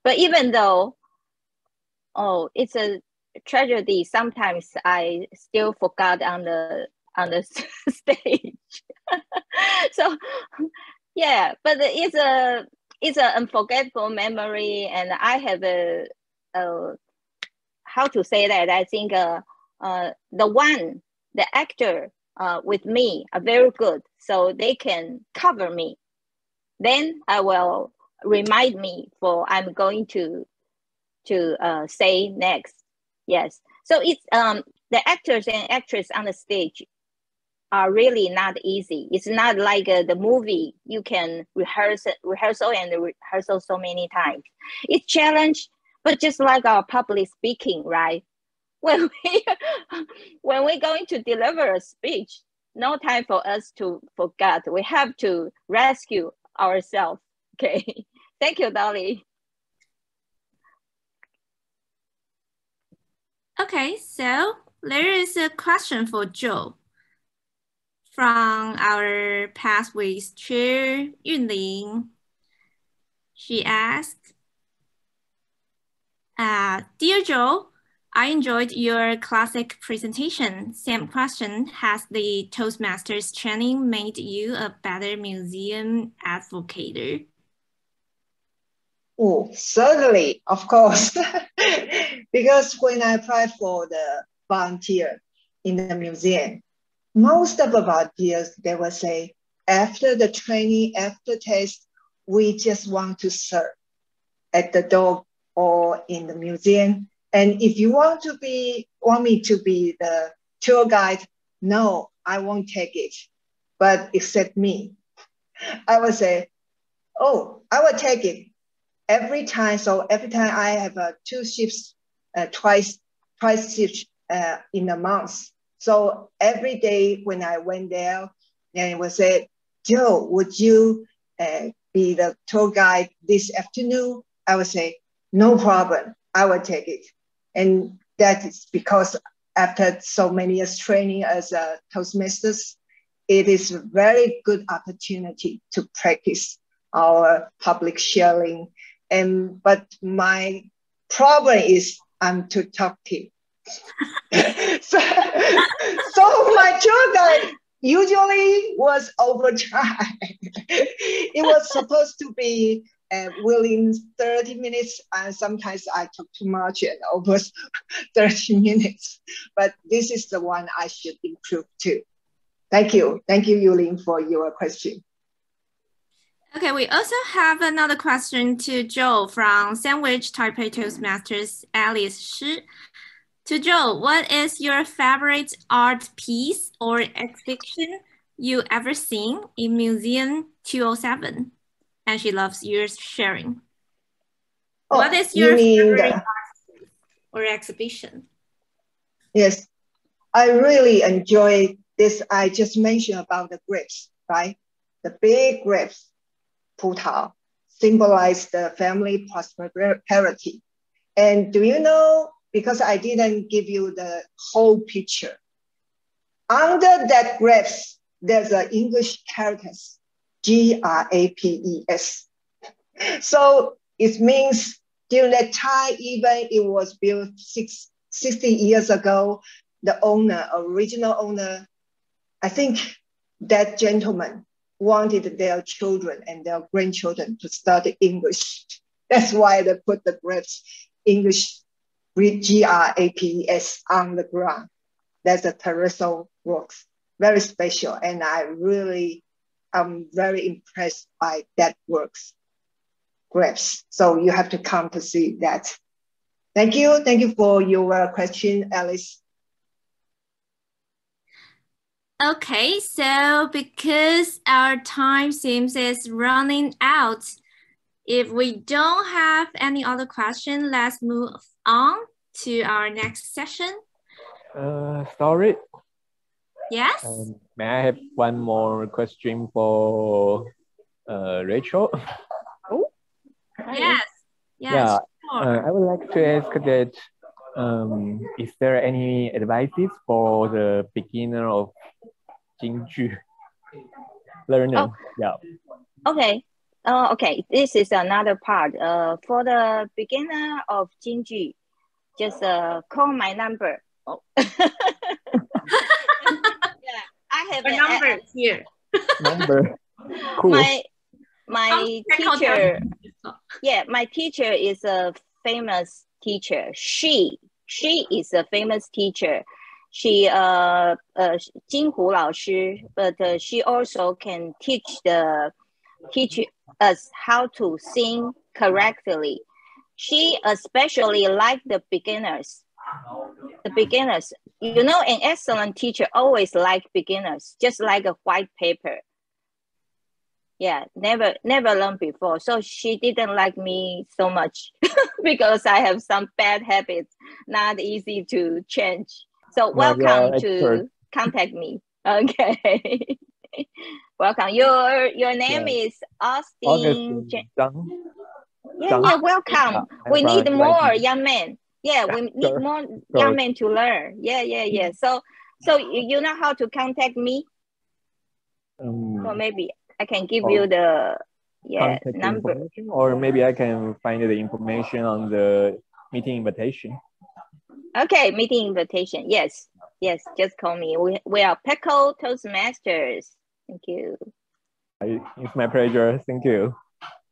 but even though, oh, it's a tragedy. Sometimes I still forgot on the on the stage. so, yeah, but it's a it's an unforgettable memory, and I have a, a how to say that i think uh, uh, the one the actor uh, with me are very good so they can cover me. Then i will remind me for i'm going to to uh, say next. Yes. So it's um the actors and actresses on the stage are really not easy. It's not like uh, the movie you can rehearse rehearsal and rehearsal so many times. It's challenge but just like our public speaking, right? When we when we're going to deliver a speech, no time for us to forget. We have to rescue ourselves. Okay. Thank you, Dolly. Okay, so there is a question for Jo from our Pathways chair, Yunling. She asked, uh, Dear Jo, I enjoyed your classic presentation. Same question, has the Toastmasters training made you a better museum advocate? Oh, certainly, of course. because when I applied for the volunteer in the museum, most of the volunteers, they will say, after the training, after test, we just want to serve at the dog or in the museum. And if you want to be, want me to be the tour guide, no, I won't take it, but except me. I will say, oh, I will take it every time. So every time I have uh, two shifts, uh, twice, twice shifts uh, in a month. So every day when I went there, and it was said, Jo, would you uh, be the tour guide this afternoon? I would say, no problem, I will take it. And that is because after so many years training as a Toastmasters, it is a very good opportunity to practice our public sharing. And but my problem is I'm too talkative. so, so my guide usually was overtime. it was supposed to be uh, within 30 minutes, and sometimes I talk too much and over 30 minutes. But this is the one I should improve too. Thank you. Thank you, Yulin, for your question. Okay, we also have another question to Jo from Sandwich Taipei Toastmasters, Alice Shi. To Jo, what is your favorite art piece or exhibition you ever seen in Museum 207? And she loves your sharing. Oh, what is your you favorite the- art or exhibition? Yes, I really enjoy this. I just mentioned about the grapes, right? The big grapes, 葡萄, symbolize the family prosperity. And do you know, because I didn't give you the whole picture, under that grapes, there's an English characters, G-R-A-P-E-S. So it means during that time, even it was built six, 60 years ago, the owner, original owner, I think that gentleman wanted their children and their grandchildren to study English. That's why they put the grapes English G-R-A-P-E-S on the ground. That's a terrestrial works, very special. And I really, am very impressed by that works, graphs. So you have to come to see that. Thank you. Thank you for your question, Alice. Okay, so because our time seems is running out, if we don't have any other question, let's move on to our next session. Uh, sorry. Yes? Um, may I have one more question for uh, Rachel? Oh. Yes. Yes, yeah. sure. Uh, I would like to ask that um, is there any advices for the beginner of Jingju learner? Oh. Yeah. Okay. Uh, okay, this is another part. Uh, for the beginner of Jingju, just uh, call my number. Oh. I have a number here. number. Cool. My, my teacher. Yeah, my teacher is a famous teacher. She she is a famous teacher. She uh uh Jin Lao Shi, but uh, she also can teach the teach us how to sing correctly. She especially like the beginners the beginners, you know, an excellent teacher always like beginners, just like a white paper. Yeah, never never learned before. So she didn't like me so much because I have some bad habits, not easy to change. So welcome to contact me. Okay. welcome. Your your name Yeah. is Austin. Augustine Yeah, yeah, welcome. We need more young men. Yeah, we need more young men to learn. Yeah, yeah, yeah. So, so you, you know how to contact me? Um, Or maybe I can give Oh. you the yeah number. or maybe I can find the information on the meeting invitation. Okay, meeting invitation. Yes, yes. Just call me. We we are PECL Toastmasters. Thank you. It's my pleasure. Thank you.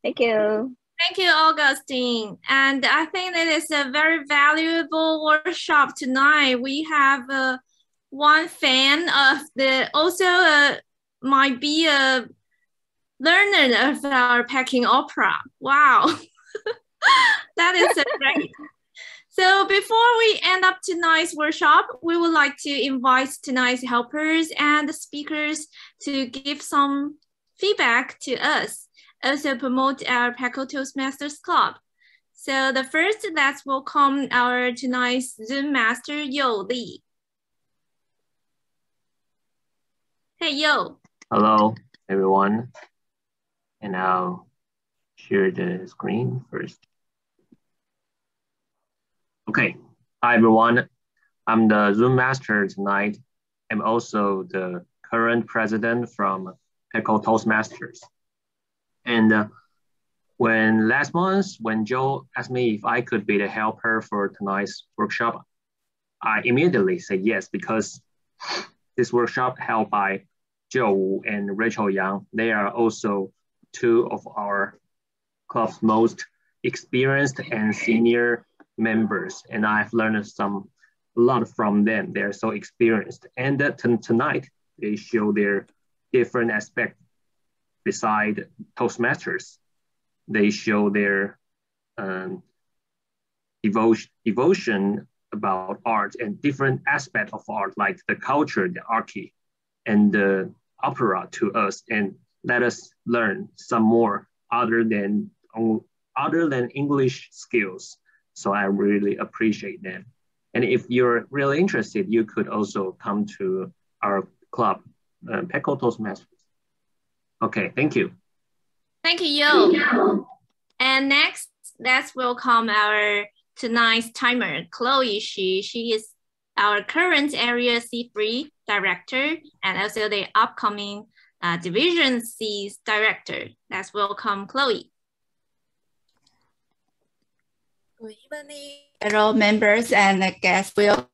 Thank you. Thank you, Augustine. And I think it is a very valuable workshop tonight. We have uh, one fan of the also uh, might be a learner of our Peking opera. Wow, that is great. So before we end up tonight's workshop, we would like to invite tonight's helpers and the speakers to give some feedback to us also promote our PECL Toastmasters Club. So the first, let's welcome our tonight's Zoom master, Yo Lee. Hey, Yo. Hello, everyone. And I'll share the screen first. Okay, hi everyone. I'm the Zoom master tonight. I'm also the current president from PECL Toastmasters. And uh, when last month, when Jo asked me if I could be the helper for tonight's workshop, I immediately said yes because this workshop held by Jo and Rachel Yang. They are also two of our club's most experienced and senior members, and I've learned some a lot from them. They're so experienced, and uh, tonight they show their different aspects beside Toastmasters. They show their um, devotion, devotion about art and different aspects of art, like the culture, the archy, and the opera to us, and let us learn some more other than other than English skills. So I really appreciate them. And if you're really interested, you could also come to our club, uh, PECL Toastmasters. Okay, thank you. Thank you, Yo. And next, let's welcome our tonight's timer, Chloe. She, she is our current Area C3 director and also the upcoming uh, Division C's director. Let's welcome Chloe. Good evening, fellow members and guests will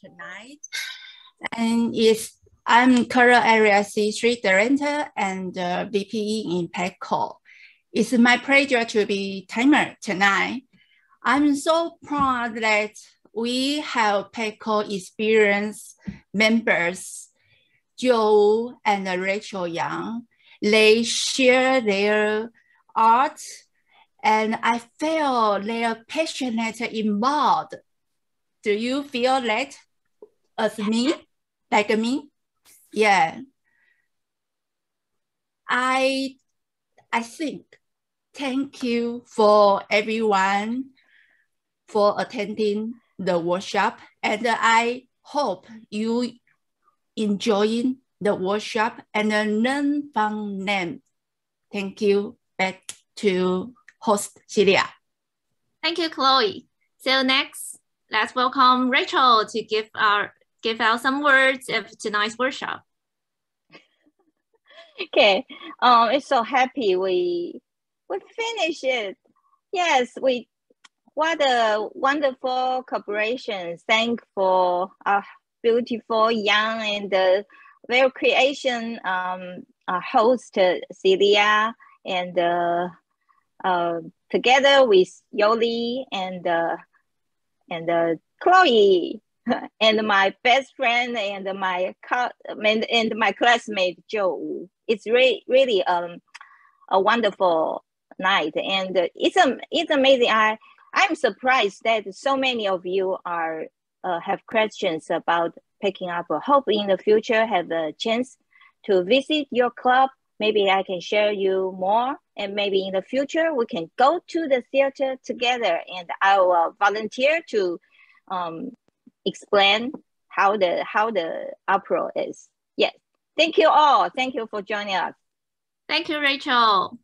tonight. And it's I'm current area C3 director and uh, VPE in PECL. It's my pleasure to be timer tonight. I'm so proud that we have PECL experienced members, Jo and Rachel Yang. They share their art and I feel they are passionate involved. Do you feel that as me, like me? Yeah. I I think thank you for everyone for attending the workshop and I hope you enjoying the workshop and learn from them. Thank you. Back to host Celia. Thank you, Chloe. So next, let's welcome Rachel to give our give out some words of tonight's workshop. Okay, um, it's so happy we we finished it. Yes, we what a wonderful cooperation. Thank for our beautiful young and uh, very creation um uh, host Celia and uh, uh, together with Yoli and uh, and uh, Chloe and my best friend and my co- and, and my classmate Jo. It's really really um a wonderful night and it's um it's amazing. I I'm surprised that so many of you are uh, have questions about Peking opera. Hope in the future have a chance to visit your club. Maybe I can share you more, and maybe in the future we can go to the theater together. And I will volunteer to um, explain how the how the opera is. Yes, thank you all. Thank you for joining us. Thank you, Rachel.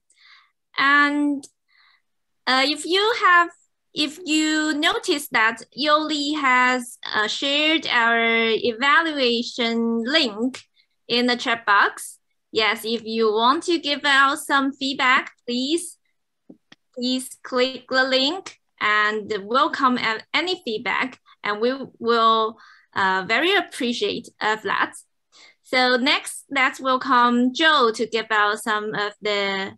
And uh, if you have, if you notice that Yoli has uh, shared our evaluation link in the chat box, yes, if you want to give out some feedback, please, please click the link and welcome any feedback and we will uh, very appreciate of that. So next, let's welcome Jo to give out some of the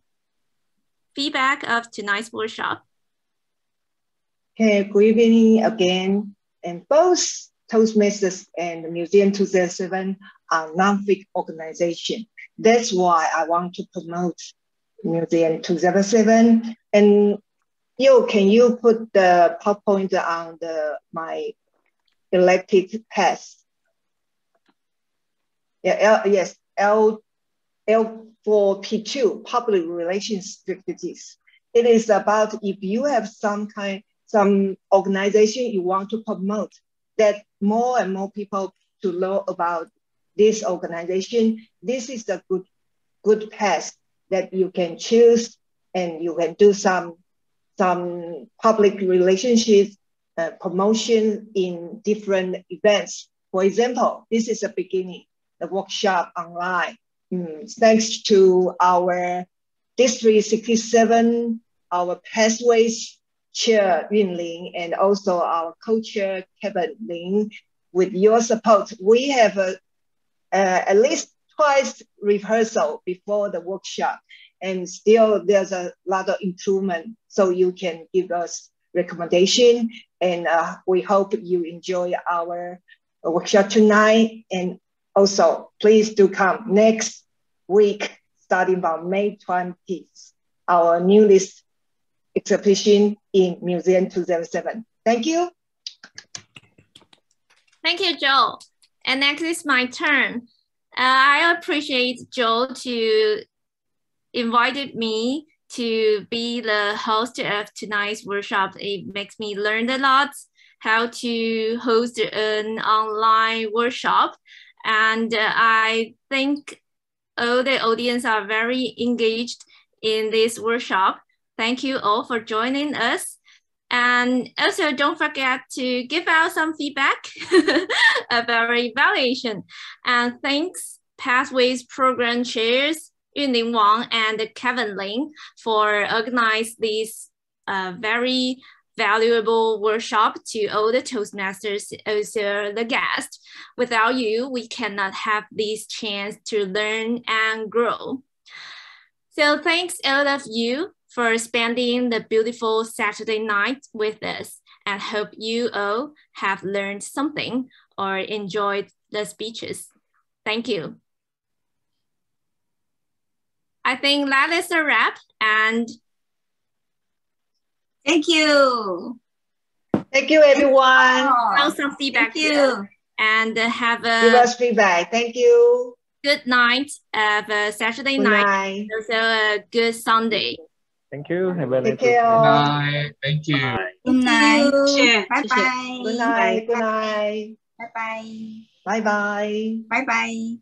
feedback of tonight's workshop. Okay, good evening again. And both Toastmasters and Museum 207 are non-profit organization. That's why I want to promote Museum 207. And you, can you put the PowerPoint on the my elected path? Yeah, L, yes, L, L4P2, public relations strategies. It is about if you have some kind, some organization you want to promote, that more and more people to know about this organization. This is a good, good path that you can choose and you can do some, some public relationships uh, promotion in different events. For example, this is a beginning the workshop online. Mm, thanks to our District 67, our Pathways Chair Yun Ling, and also our co-chair Kevin Ling. With your support, we have a, uh, at least twice rehearsal before the workshop, and still there's a lot of improvement. So you can give us recommendation, and uh, we hope you enjoy our workshop tonight. And also, please do come next week, starting from May 20th, our newest exhibition in Museum 207. Thank you. Thank you, Jo. And next is my turn. Uh, I appreciate Jo to invited me to be the host of tonight's workshop. It makes me learn a lot how to host an online workshop and uh, I think all the audience are very engaged in this workshop. Thank you all for joining us. And also don't forget to give out some feedback about evaluation. And thanks Pathways Program Chairs Yunling Wang and Kevin Ling for organize this uh, very valuable workshop to all the Toastmasters, also the guests. Without you, we cannot have this chance to learn and grow. So thanks all of you for spending the beautiful Saturday night with us and hope you all have learned something or enjoyed the speeches. Thank you. I think that is a wrap and Thank you. Thank you, everyone. Now some feedback. Thank you. And have a Give us feedback. Thank you. good night of a Saturday Good night. night. Also a good Sunday. Thank you. Have a Take nice care. all. Bye. Thank you. Good night. Bye bye. Good night. Good night. Bye bye. Bye bye. Bye bye.